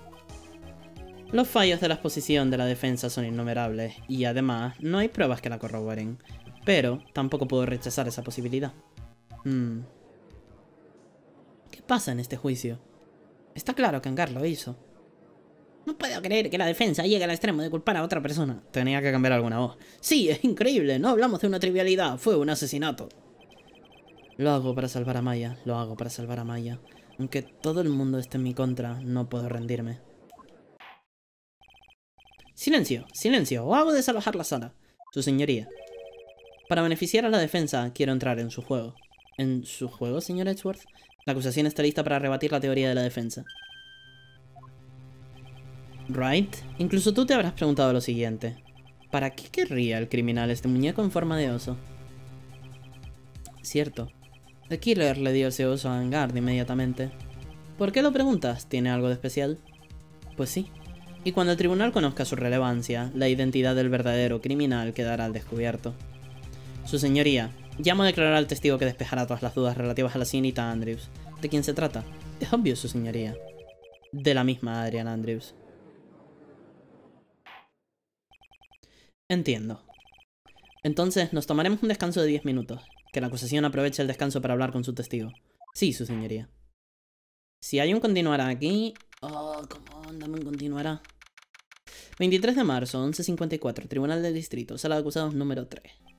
Los fallos de la exposición de la defensa son innumerables, y además no hay pruebas que la corroboren, pero tampoco puedo rechazar esa posibilidad. Hmm, pasa en este juicio? Está claro que Angar lo hizo. No puedo creer que la defensa llegue al extremo de culpar a otra persona. Tenía que cambiar alguna voz. Sí, es increíble, no hablamos de una trivialidad, fue un asesinato. Lo hago para salvar a Maya, lo hago para salvar a Maya. Aunque todo el mundo esté en mi contra, no puedo rendirme. Silencio, silencio, o hago desalojar la sala. Su señoría. Para beneficiar a la defensa, quiero entrar en su juego. ¿En su juego, señor Edgeworth? La acusación está lista para rebatir la teoría de la defensa. Right? Incluso tú te habrás preguntado lo siguiente. ¿Para qué querría el criminal este muñeco en forma de oso? Cierto. The Killer le dio ese oso a Angard inmediatamente. ¿Por qué lo preguntas? ¿Tiene algo de especial? Pues sí. Y cuando el tribunal conozca su relevancia, la identidad del verdadero criminal quedará al descubierto. Su señoría, Llamo a declarar al testigo que despejará todas las dudas relativas a la señorita Andrews. ¿De quién se trata? Es obvio, su señoría. De la misma Adrian Andrews. Entiendo. Entonces nos tomaremos un descanso de 10 minutos. Que la acusación aproveche el descanso para hablar con su testigo. Sí, su señoría. Si hay un continuará aquí... Oh, ¿cómo? Dame un continuará. 23 de marzo, 11.54, Tribunal del Distrito, Sala de Acusados número 3.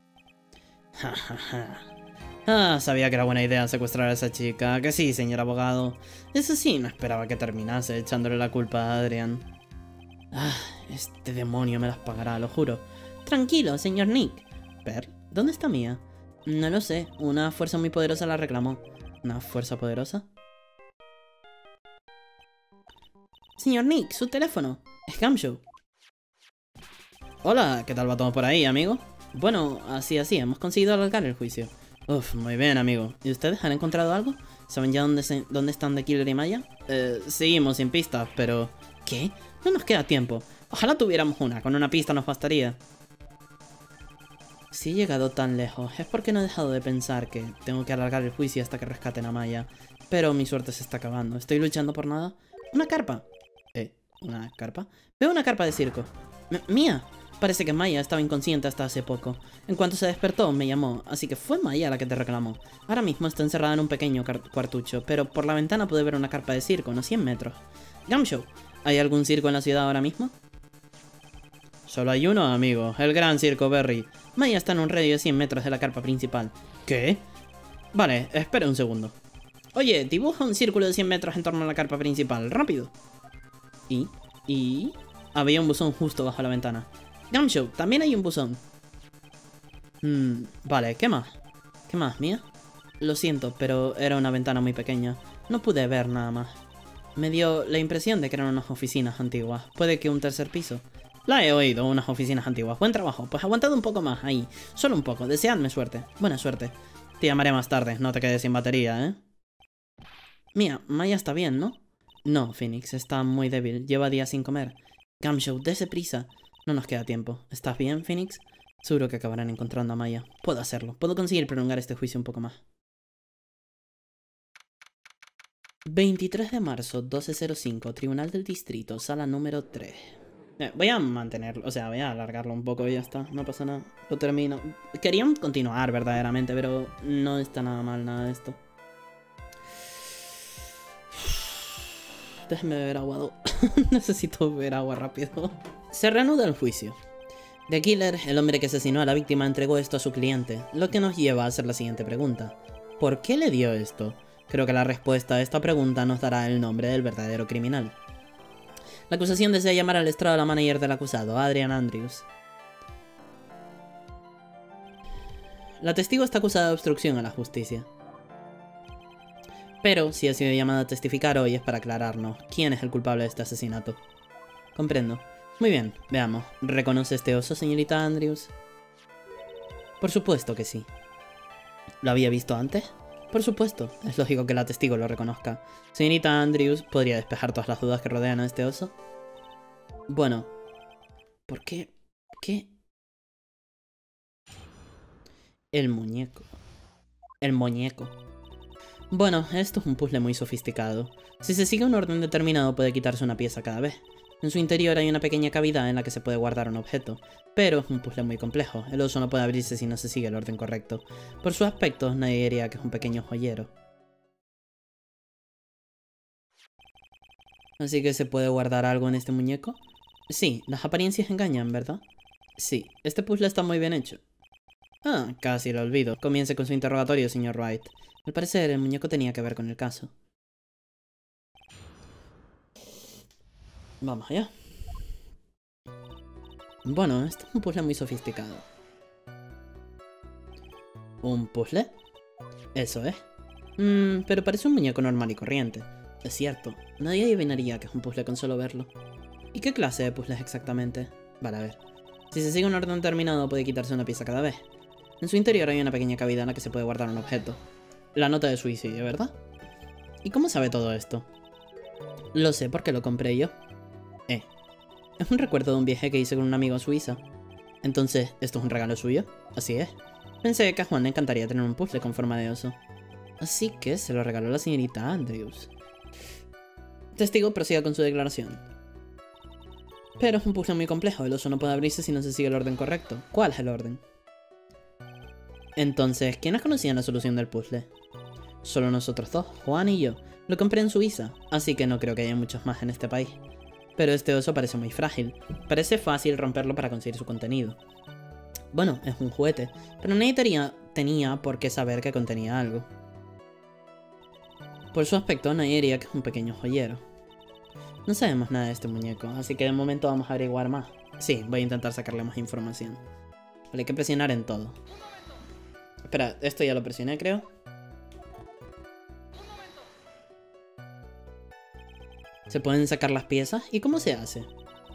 Ah, sabía que era buena idea secuestrar a esa chica. Que sí, señor abogado. Eso sí, no esperaba que terminase echándole la culpa a Adrian. Ah, este demonio me las pagará, lo juro. Tranquilo, señor Nick. Per, ¿dónde está Mía? No lo sé, una fuerza muy poderosa la reclamó. ¿Una fuerza poderosa? Señor Nick, su teléfono. Es Gamshow. Hola, ¿qué tal va todo por ahí, amigo? Bueno, así así, hemos conseguido alargar el juicio. Uf, muy bien, amigo. ¿Y ustedes han encontrado algo? ¿Saben ya dónde, se- dónde están The Killer y Maya? Eh, seguimos sin pistas, pero... ¿Qué? No nos queda tiempo. Ojalá tuviéramos una, con una pista nos bastaría. Si he llegado tan lejos, es porque no he dejado de pensar que tengo que alargar el juicio hasta que rescaten a Maya. Pero mi suerte se está acabando. ¿Estoy luchando por nada? ¡Una carpa! ¿Eh? ¿Una carpa? Veo una carpa de circo. M- ¡Mía! Parece que Maya estaba inconsciente hasta hace poco. En cuanto se despertó, me llamó, así que fue Maya la que te reclamó. Ahora mismo está encerrada en un pequeño cuartucho, pero por la ventana pude ver una carpa de circo, unos 100 metros. Gamshow, ¿hay algún circo en la ciudad ahora mismo? Solo hay uno, amigo, el gran circo Berry. Maya está en un radio de 100 metros de la carpa principal. ¿Qué? Vale, espera un segundo. Oye, dibuja un círculo de 100 metros en torno a la carpa principal, rápido. ¿Y? ¿Y? Había un buzón justo bajo la ventana. Gumshow, también hay un buzón. Hmm, vale, ¿qué más? ¿Qué más, Mía? Lo siento, pero era una ventana muy pequeña. No pude ver nada más. Me dio la impresión de que eran unas oficinas antiguas. Puede que un tercer piso. La he oído, unas oficinas antiguas. Buen trabajo. Pues aguantad un poco más ahí. Solo un poco. Deseadme suerte. Buena suerte. Te llamaré más tarde. No te quedes sin batería, ¿eh? Mía, Maya está bien, ¿no? No, Phoenix. Está muy débil. Lleva días sin comer. Gumshow, dése prisa. No nos queda tiempo. ¿Estás bien, Phoenix? Seguro que acabarán encontrando a Maya. Puedo hacerlo. Puedo conseguir prolongar este juicio un poco más. 23 de marzo, 1205, Tribunal del Distrito, sala número 3. Eh, voy a mantenerlo, o sea, voy a alargarlo un poco y ya está, no pasa nada. Lo termino. Querían continuar verdaderamente, pero no está nada mal nada de esto. Déjeme beber agua. Necesito beber agua rápido. Se reanuda el juicio. The Killer, el hombre que asesinó a la víctima, entregó esto a su cliente, lo que nos lleva a hacer la siguiente pregunta. ¿Por qué le dio esto? Creo que la respuesta a esta pregunta nos dará el nombre del verdadero criminal. La acusación desea llamar al estrado a la manager del acusado, Adrian Andrews. La testigo está acusada de obstrucción a la justicia. Pero, si ha sido llamada a testificar hoy es para aclararnos quién es el culpable de este asesinato. Comprendo. Muy bien, veamos. ¿Reconoce este oso, señorita Andrews? Por supuesto que sí. ¿Lo había visto antes? Por supuesto, es lógico que la testigo lo reconozca. Señorita Andrews, ¿podría despejar todas las dudas que rodean a este oso? Bueno, ¿por qué? ¿Qué? El muñeco. El muñeco. Bueno, esto es un puzzle muy sofisticado. Si se sigue un orden determinado puede quitarse una pieza cada vez. En su interior hay una pequeña cavidad en la que se puede guardar un objeto, pero es un puzzle muy complejo. El oso no puede abrirse si no se sigue el orden correcto. Por su aspecto, nadie diría que es un pequeño joyero. Así que se puede guardar algo en este muñeco. Sí, las apariencias engañan, ¿verdad? Sí, este puzzle está muy bien hecho. Ah, casi lo olvido. Comience con su interrogatorio, señor Wright. Al parecer, el muñeco tenía que ver con el caso. Vamos allá. Bueno, este es un puzzle muy sofisticado. ¿Un puzzle? Eso es. Mmm, pero parece un muñeco normal y corriente. Es cierto, nadie adivinaría que es un puzzle con solo verlo. ¿Y qué clase de puzzle es exactamente? Vale, a ver. Si se sigue un orden determinado puede quitarse una pieza cada vez. En su interior hay una pequeña cavidad en la que se puede guardar un objeto. La nota de suicidio, ¿verdad? ¿Y cómo sabe todo esto? Lo sé porque lo compré yo. Es un recuerdo de un viaje que hice con un amigo a Suiza. Entonces, ¿esto es un regalo suyo? Así es. Pensé que a Juan le encantaría tener un puzzle con forma de oso. Así que se lo regaló la señorita Andrews. Testigo prosiga con su declaración. Pero es un puzzle muy complejo, el oso no puede abrirse si no se sigue el orden correcto. ¿Cuál es el orden? Entonces, ¿quiénes conocían la solución del puzzle? Solo nosotros dos, Juan y yo. Lo compré en Suiza, así que no creo que haya muchos más en este país. Pero este oso parece muy frágil. Parece fácil romperlo para conseguir su contenido. Bueno, es un juguete, pero nadie tenía, tenía por qué saber que contenía algo. Por su aspecto, nadie diría es un pequeño joyero. No sabemos nada de este muñeco, así que de momento vamos a averiguar más. Sí, voy a intentar sacarle más información. Vale, hay que presionar en todo. Espera, esto ya lo presioné, creo. ¿Se pueden sacar las piezas? ¿Y cómo se hace?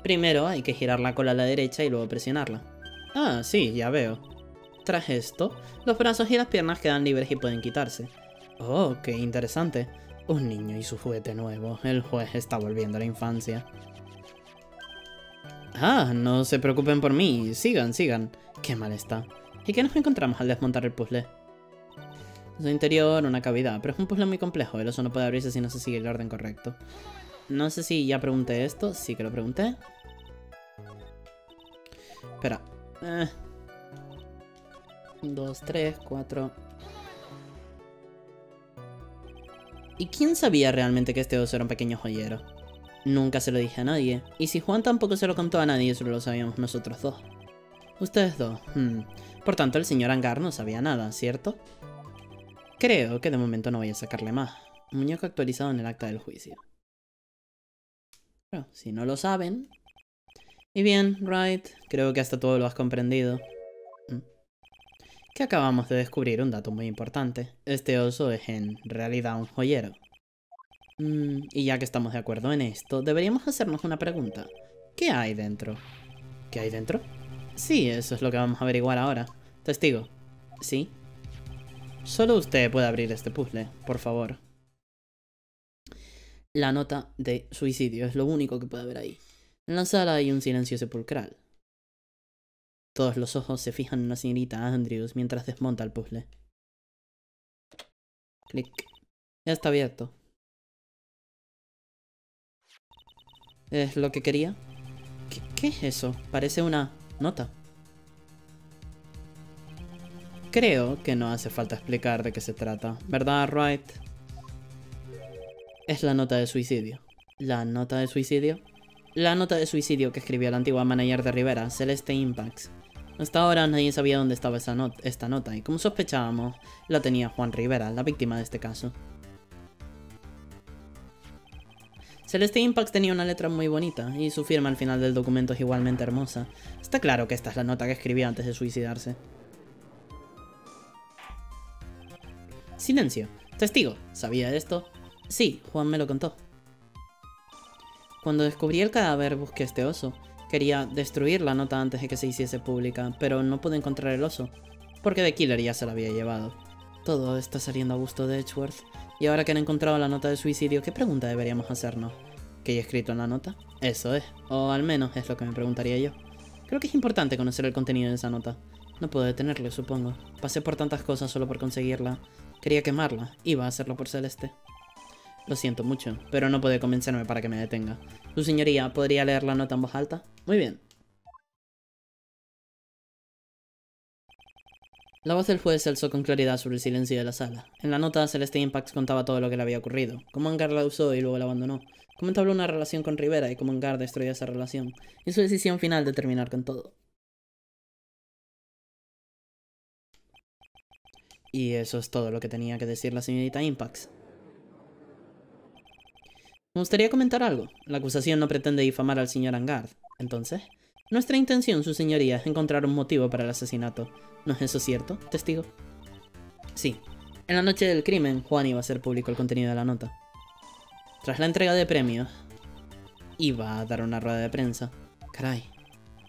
Primero hay que girar la cola a la derecha y luego presionarla. Ah, sí, ya veo. Tras esto, los brazos y las piernas quedan libres y pueden quitarse. Oh, qué interesante. Un niño y su juguete nuevo. El juez está volviendo a la infancia. Ah, no se preocupen por mí. Sigan, sigan. Qué mal está. ¿Y qué nos encontramos al desmontar el puzzle? En su interior, una cavidad, pero es un puzzle muy complejo. El oso no puede abrirse si no se sigue el orden correcto. No sé si ya pregunté esto. Sí que lo pregunté. Espera. Eh. Dos, tres, cuatro. ¿Y quién sabía realmente que este oso era un pequeño joyero? Nunca se lo dije a nadie, y si Juan tampoco se lo contó a nadie, solo lo sabíamos nosotros dos. Ustedes dos. Hmm. Por tanto, el señor Angar no sabía nada, ¿cierto? Creo que de momento no voy a sacarle más. Muñeco actualizado en el acta del juicio. Si no lo saben... Y bien, Right, creo que hasta todo lo has comprendido. Hmm. Que acabamos de descubrir un dato muy importante. Este oso es en realidad un joyero. Mm, y ya que estamos de acuerdo en esto, deberíamos hacernos una pregunta. ¿Qué hay dentro? ¿Qué hay dentro? Sí, eso es lo que vamos a averiguar ahora. Testigo. ¿Sí? Solo usted puede abrir este puzzle, por favor. La nota de suicidio es lo único que puede haber ahí. En la sala hay un silencio sepulcral. Todos los ojos se fijan en la señorita Andrews mientras desmonta el puzzle. Clic. Ya está abierto. ¿Es lo que quería? ¿Qué, qué es eso? Parece una nota. Creo que no hace falta explicar de qué se trata, ¿verdad, Wright? Es la nota de suicidio. ¿La nota de suicidio? La nota de suicidio que escribió la antigua manager de Rivera, Celeste Impacts. Hasta ahora nadie sabía dónde estaba esa esta nota y como sospechábamos, la tenía Juan Rivera, la víctima de este caso. Celeste Impacts tenía una letra muy bonita y su firma al final del documento es igualmente hermosa. Está claro que esta es la nota que escribió antes de suicidarse. Silencio. Testigo. ¿Sabía esto? Sí, Juan me lo contó. Cuando descubrí el cadáver busqué este oso. Quería destruir la nota antes de que se hiciese pública, pero no pude encontrar el oso, porque The Killer ya se la había llevado. Todo está saliendo a gusto de Edgeworth, y ahora que han encontrado la nota de suicidio, ¿qué pregunta deberíamos hacernos? ¿Qué hay escrito en la nota? Eso es, o al menos es lo que me preguntaría yo. Creo que es importante conocer el contenido de esa nota. No puedo detenerlo, supongo. Pasé por tantas cosas solo por conseguirla, Quería quemarla. Iba a hacerlo por Celeste. Lo siento mucho, pero no puede convencerme para que me detenga. Su señoría, ¿podría leer la nota en voz alta? Muy bien. La voz del juez alzó con claridad sobre el silencio de la sala. En la nota, Celeste Impacts contaba todo lo que le había ocurrido, cómo Angar la usó y luego la abandonó, cómo entabló una relación con Rivera y cómo Angar destruyó esa relación, y su decisión final de terminar con todo. Y eso es todo lo que tenía que decir la señorita Impax. Me gustaría comentar algo. La acusación no pretende difamar al señor Angard. Entonces, nuestra intención, su señoría, es encontrar un motivo para el asesinato. ¿No es eso cierto, testigo? Sí. En la noche del crimen, Juan iba a hacer público el contenido de la nota. Tras la entrega de premios, iba a dar una rueda de prensa. Caray,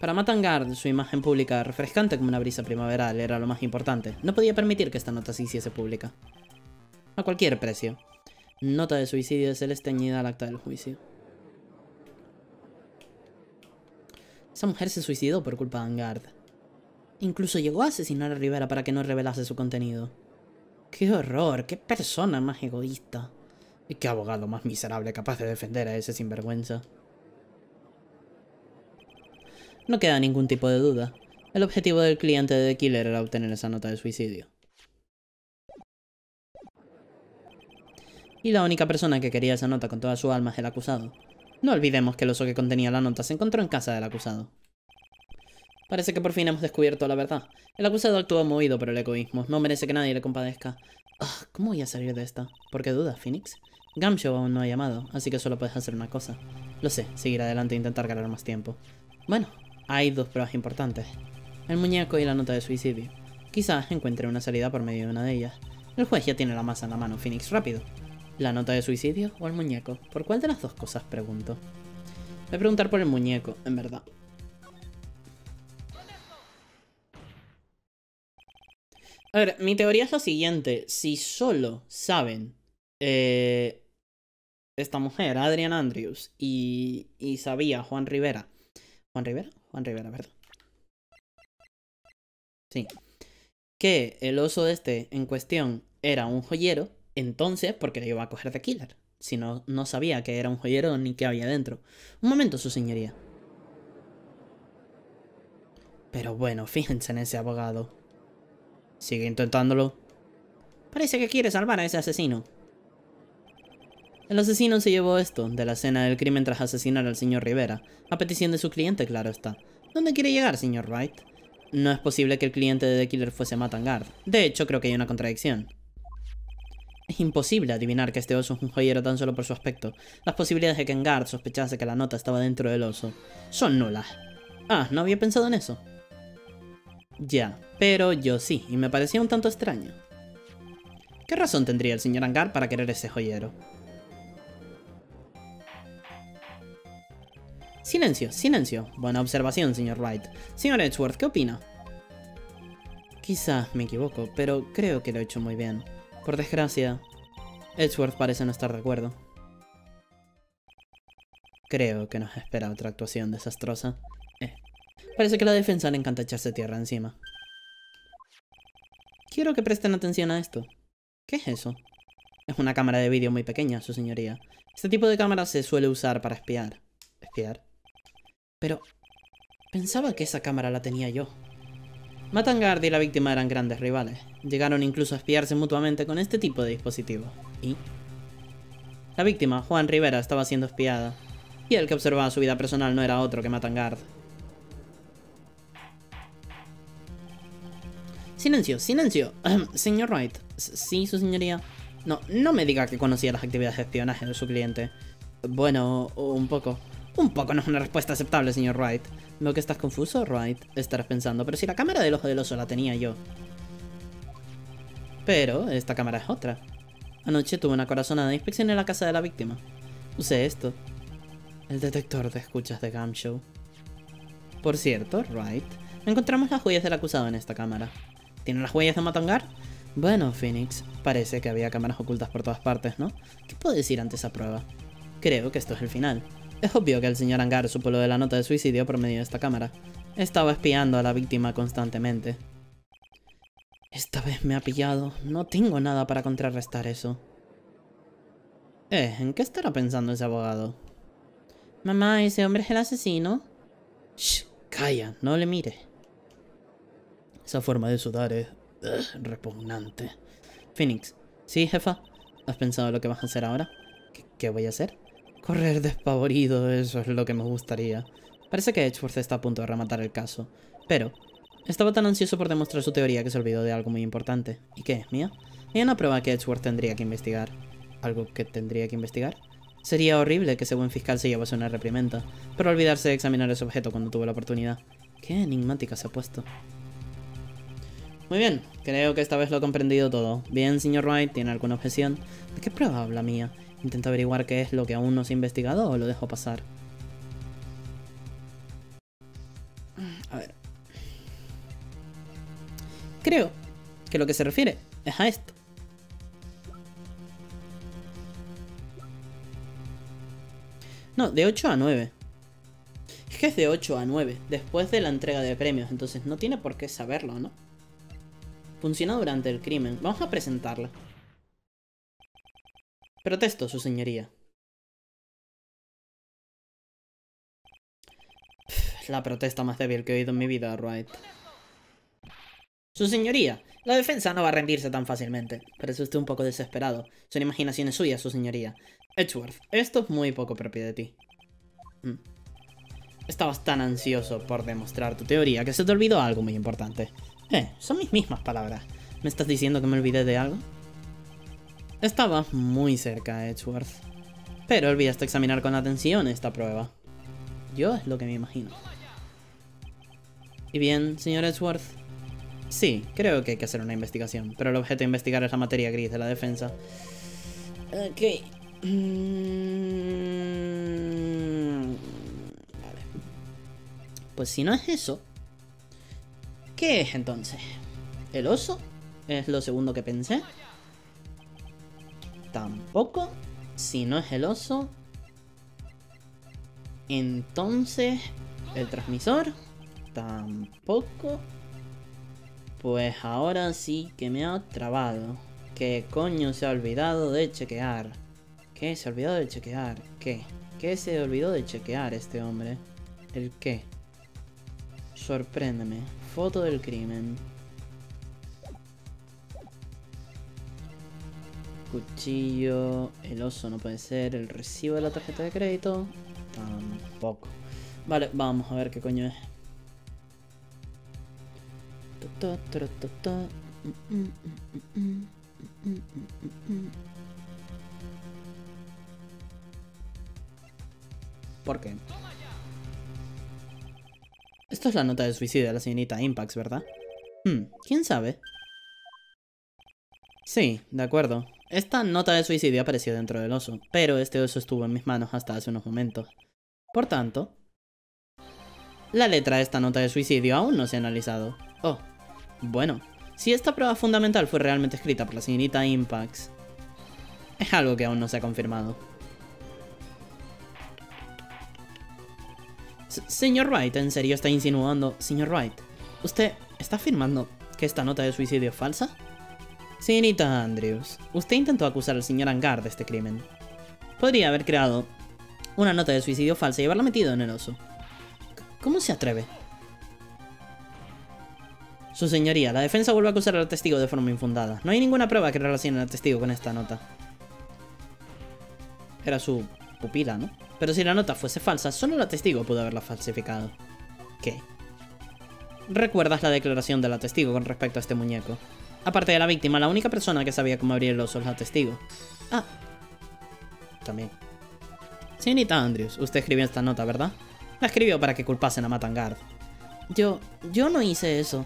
para Matangard, su imagen pública, refrescante como una brisa primaveral, era lo más importante. No podía permitir que esta nota se hiciese pública. A cualquier precio. Nota de suicidio de Celeste añadida al acta del juicio. Esa mujer se suicidó por culpa de Angard. Incluso llegó a asesinar a Rivera para que no revelase su contenido. ¡Qué horror! ¡Qué persona más egoísta! Y qué abogado más miserable capaz de defender a ese sinvergüenza. No queda ningún tipo de duda. El objetivo del cliente de The Killer era obtener esa nota de suicidio. Y la única persona que quería esa nota con toda su alma es el acusado. No olvidemos que el oso que contenía la nota se encontró en casa del acusado. Parece que por fin hemos descubierto la verdad. El acusado actúa movido por el egoísmo. No merece que nadie le compadezca. Ah, ¿Cómo voy a salir de esta? ¿Por qué dudas, Phoenix? Gamshow aún no ha llamado, así que solo puedes hacer una cosa. Lo sé, seguir adelante e intentar ganar más tiempo. Bueno, hay dos pruebas importantes. El muñeco y la nota de suicidio. Quizás encuentre una salida por medio de una de ellas. El juez ya tiene la masa en la mano, Phoenix, rápido. ¿La nota de suicidio o el muñeco? ¿Por cuál de las dos cosas pregunto? Voy a preguntar por el muñeco, en verdad. A ver, mi teoría es la siguiente. Si solo saben eh, esta mujer, Adrian Andrews, y, y sabía Juan Rivera. ¿Juan Rivera? Juan Rivera, ¿verdad? Sí. Que el oso este en cuestión era un joyero, entonces, porque le iba a coger de killer? Si no, no sabía que era un joyero ni qué había dentro. Un momento, su señoría. Pero bueno, fíjense en ese abogado. Sigue intentándolo. Parece que quiere salvar a ese asesino. El asesino se llevó esto de la escena del crimen tras asesinar al señor Rivera, a petición de su cliente, claro está. ¿Dónde quiere llegar, señor Wright? No es posible que el cliente de The Killer fuese Matangard. De hecho, creo que hay una contradicción. Es imposible adivinar que este oso es un joyero tan solo por su aspecto. Las posibilidades de que Engard sospechase que la nota estaba dentro del oso son nulas. Ah, no había pensado en eso. Ya, pero yo sí, y me parecía un tanto extraño. ¿Qué razón tendría el señor Angar para querer ese joyero? Silencio, silencio. Buena observación, señor Wright. Señor Edgeworth, ¿qué opina? Quizás me equivoco, pero creo que lo he hecho muy bien. Por desgracia, Edgeworth parece no estar de acuerdo. Creo que nos espera otra actuación desastrosa. Eh, parece que la defensa le encanta echarse tierra encima. Quiero que presten atención a esto. ¿Qué es eso? Es una cámara de vídeo muy pequeña, su señoría. Este tipo de cámara se suele usar para espiar. ¿Espiar? Pero... Pensaba que esa cámara la tenía yo. Matangard y la víctima eran grandes rivales. Llegaron incluso a espiarse mutuamente con este tipo de dispositivo. ¿Y? La víctima, Juan Rivera, estaba siendo espiada. Y el que observaba su vida personal no era otro que Matangard. Silencio, silencio. Señor Wright. Sí, su señoría. No, no me diga que conocía las actividades de espionaje de su cliente. Bueno, un poco. Un poco no es una respuesta aceptable, señor Wright. Veo que estás confuso, Wright. Estarás pensando, pero si la cámara del ojo del oso la tenía yo. Pero esta cámara es otra. Anoche tuve una corazonada de inspección en la casa de la víctima. Usé esto. El detector de escuchas de Gamshow. Por cierto, Wright, encontramos las huellas del acusado en esta cámara. ¿Tiene las huellas de Matangar? Bueno, Phoenix, parece que había cámaras ocultas por todas partes, ¿no? ¿Qué puedo decir ante esa prueba? Creo que esto es el final. Es obvio que el señor Angar supo lo de la nota de suicidio por medio de esta cámara. Estaba espiando a la víctima constantemente. Esta vez me ha pillado. No tengo nada para contrarrestar eso. Eh, ¿en qué estará pensando ese abogado? Mamá, ¿ese hombre es el asesino? Shh, calla, no le mire. Esa forma de sudar es repugnante. Phoenix, ¿sí, jefa? ¿Has pensado lo que vas a hacer ahora? ¿Qué, voy a hacer? Correr despavorido, eso es lo que me gustaría. Parece que Edgeworth está a punto de rematar el caso. Pero, estaba tan ansioso por demostrar su teoría que se olvidó de algo muy importante. ¿Y qué? ¿Mía? Mía una prueba que Edgeworth tendría que investigar. ¿Algo que tendría que investigar? Sería horrible que ese buen fiscal se llevase una reprimenda, pero olvidarse de examinar ese objeto cuando tuvo la oportunidad. Qué enigmática se ha puesto. Muy bien, creo que esta vez lo he comprendido todo. Bien, señor Wright, ¿tiene alguna objeción? ¿De qué prueba habla mía? ¿Intento averiguar qué es lo que aún no se ha investigado o lo dejo pasar? A ver. Creo que lo que se refiere es a esto. No, de 8 a 9. Es que es de 8 a 9, después de la entrega de premios, entonces no tiene por qué saberlo, ¿no? Funciona durante el crimen. Vamos a presentarla. Protesto, su señoría. La protesta más débil que he oído en mi vida, Wright. Su señoría, la defensa no va a rendirse tan fácilmente. Parece usted un poco desesperado. Son imaginaciones suyas, su señoría. Edgeworth, esto es muy poco propio de ti. Mm. Estabas tan ansioso por demostrar tu teoría que se te olvidó algo muy importante. Eh, son mis mismas palabras. ¿Me estás diciendo que me olvidé de algo? Estaba muy cerca, Edgeworth. Pero olvidaste examinar con atención esta prueba. Yo es lo que me imagino. ¿Y bien, señor Edgeworth? Sí, creo que hay que hacer una investigación, pero el objeto de investigar es la materia gris de la defensa. Ok. Mm, vale. Pues si no es eso, ¿Qué es entonces? ¿El oso Es lo segundo que pensé. Tampoco. Si no es el oso. Entonces, el transmisor. Tampoco. Pues ahora sí que me ha trabado. ¿Qué coño se ha olvidado de chequear? ¿Qué? ¿Se ha olvidado de chequear? ¿Qué? ¿Qué se olvidó de chequear este hombre? ¿El qué? Sorpréndeme. Foto del crimen. Cuchillo. El oso no puede ser. El recibo de la tarjeta de crédito. Tampoco. Vale, vamos a ver qué coño es. ¿Por qué? Esto es la nota de suicidio de la señorita Impax, ¿verdad? Hmm, ¿quién sabe? Sí, de acuerdo. Esta nota de suicidio apareció dentro del oso, pero este oso estuvo en mis manos hasta hace unos momentos. Por tanto, la letra de esta nota de suicidio aún no se ha analizado. Oh, bueno, si esta prueba fundamental fue realmente escrita por la señorita Impax, es algo que aún no se ha confirmado. señor Wright, ¿en serio está insinuando? Señor Wright, ¿usted está afirmando que esta nota de suicidio es falsa? Señorita Andrews, usted intentó acusar al señor Angar de este crimen. Podría haber creado una nota de suicidio falsa y haberla metido en el oso. ¿Cómo se atreve? Su señoría, la defensa vuelve a acusar al testigo de forma infundada. No hay ninguna prueba que relacione al testigo con esta nota. Era su pupila, ¿no? Pero si la nota fuese falsa, solo la testigo pudo haberla falsificado. ¿Qué? ¿Recuerdas la declaración de testigo con respecto a este muñeco? Aparte de la víctima, la única persona que sabía cómo abrir el oso es la testigo. Ah. También. Señorita Andrews, usted escribió esta nota, ¿verdad? La escribió para que culpasen a Matangard. Yo... yo no hice eso.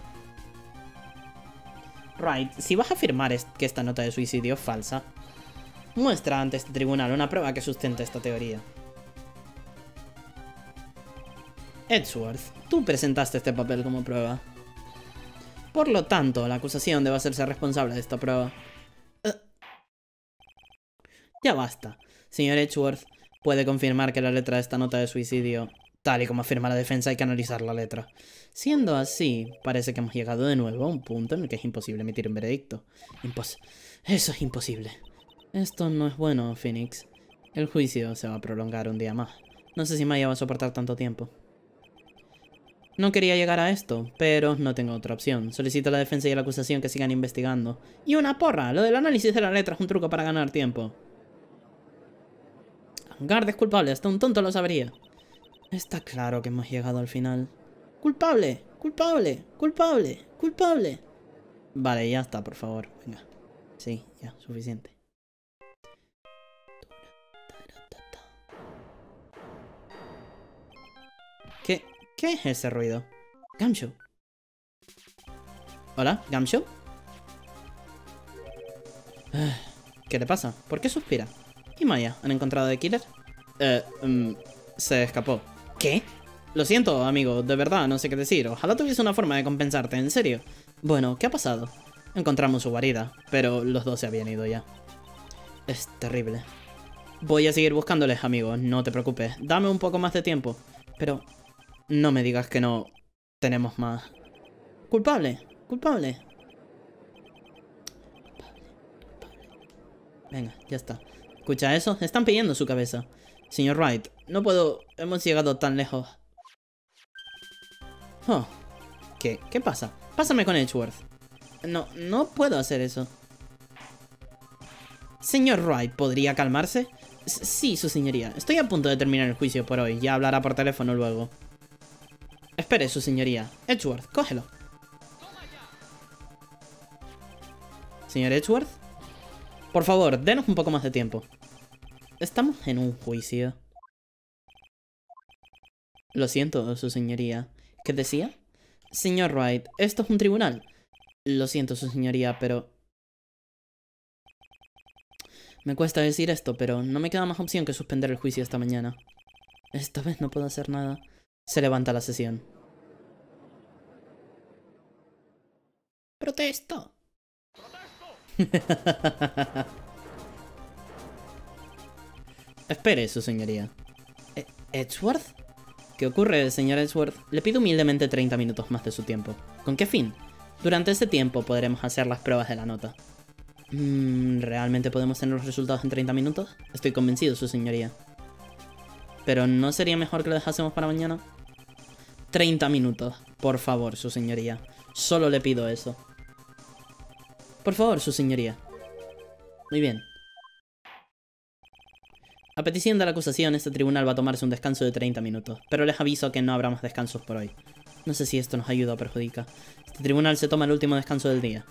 Right, si vas a afirmar que esta nota de suicidio es falsa, muestra ante este tribunal una prueba que sustente esta teoría. Edgeworth, tú presentaste este papel como prueba. Por lo tanto, la acusación debe hacerse responsable de esta prueba. Eh. Ya basta. Señor Edgeworth, puede confirmar que la letra de esta nota de suicidio, tal y como afirma la defensa, hay que analizar la letra. Siendo así, parece que hemos llegado de nuevo a un punto en el que es imposible emitir un veredicto. Impos Eso es imposible. Esto no es bueno, Phoenix. El juicio se va a prolongar un día más. No sé si Maya va a soportar tanto tiempo. No quería llegar a esto, pero no tengo otra opción. Solicito a la defensa y a la acusación que sigan investigando. ¡Y una porra! Lo del análisis de la letra es un truco para ganar tiempo. Guard es culpable, hasta un tonto lo sabría. Está claro que hemos llegado al final. ¡Culpable! ¡Culpable! ¡Culpable! ¡Culpable! Vale, ya está, por favor. Venga. Sí, ya, suficiente. ¿Qué? ¿Qué es ese ruido? Gamshow. Hola, Gamshow. ¿Qué le pasa? ¿Por qué suspira? ¿Y Maya? ¿Han encontrado a Killer? Eh, um, se escapó. ¿Qué? Lo siento, amigo, de verdad, no sé qué decir. Ojalá tuviese una forma de compensarte, en serio. Bueno, ¿qué ha pasado? Encontramos su guarida, pero los dos se habían ido ya. Es terrible. Voy a seguir buscándoles, amigo, no te preocupes. Dame un poco más de tiempo. Pero, no me digas que no tenemos más. Culpable, culpable. Venga, ya está. ¿Escucha eso? Están pidiendo su cabeza. Señor Wright, no puedo... Hemos llegado tan lejos. Oh. ¿Qué? ¿Qué pasa? Pásame con Edgeworth. No, no puedo hacer eso. Señor Wright, ¿podría calmarse? sí, su señoría. Estoy a punto de terminar el juicio por hoy. Ya hablará por teléfono luego. Espere, su señoría. Edgeworth, cógelo. Señor Edgeworth. Por favor, denos un poco más de tiempo. Estamos en un juicio. Lo siento, su señoría. ¿Qué decía? Señor Wright, esto es un tribunal. Lo siento, su señoría, pero... Me cuesta decir esto, pero no me queda más opción que suspender el juicio esta mañana. Esta vez no puedo hacer nada. Se levanta la sesión. ¡Protesto! Espere, su señoría. ¿E- ¿Edgeworth? ¿Qué ocurre, señor Edgeworth? Le pido humildemente 30 minutos más de su tiempo. ¿Con qué fin? Durante ese tiempo podremos hacer las pruebas de la nota. Mm, ¿Realmente podemos tener los resultados en 30 minutos? Estoy convencido, su señoría. ¿Pero no sería mejor que lo dejásemos para mañana? 30 minutos, por favor, su señoría. Solo le pido eso. Por favor, su señoría. Muy bien. A petición de la acusación, este tribunal va a tomarse un descanso de 30 minutos, pero les aviso que no habrá más descansos por hoy. No sé si esto nos ayuda o perjudica. Este tribunal se toma el último descanso del día.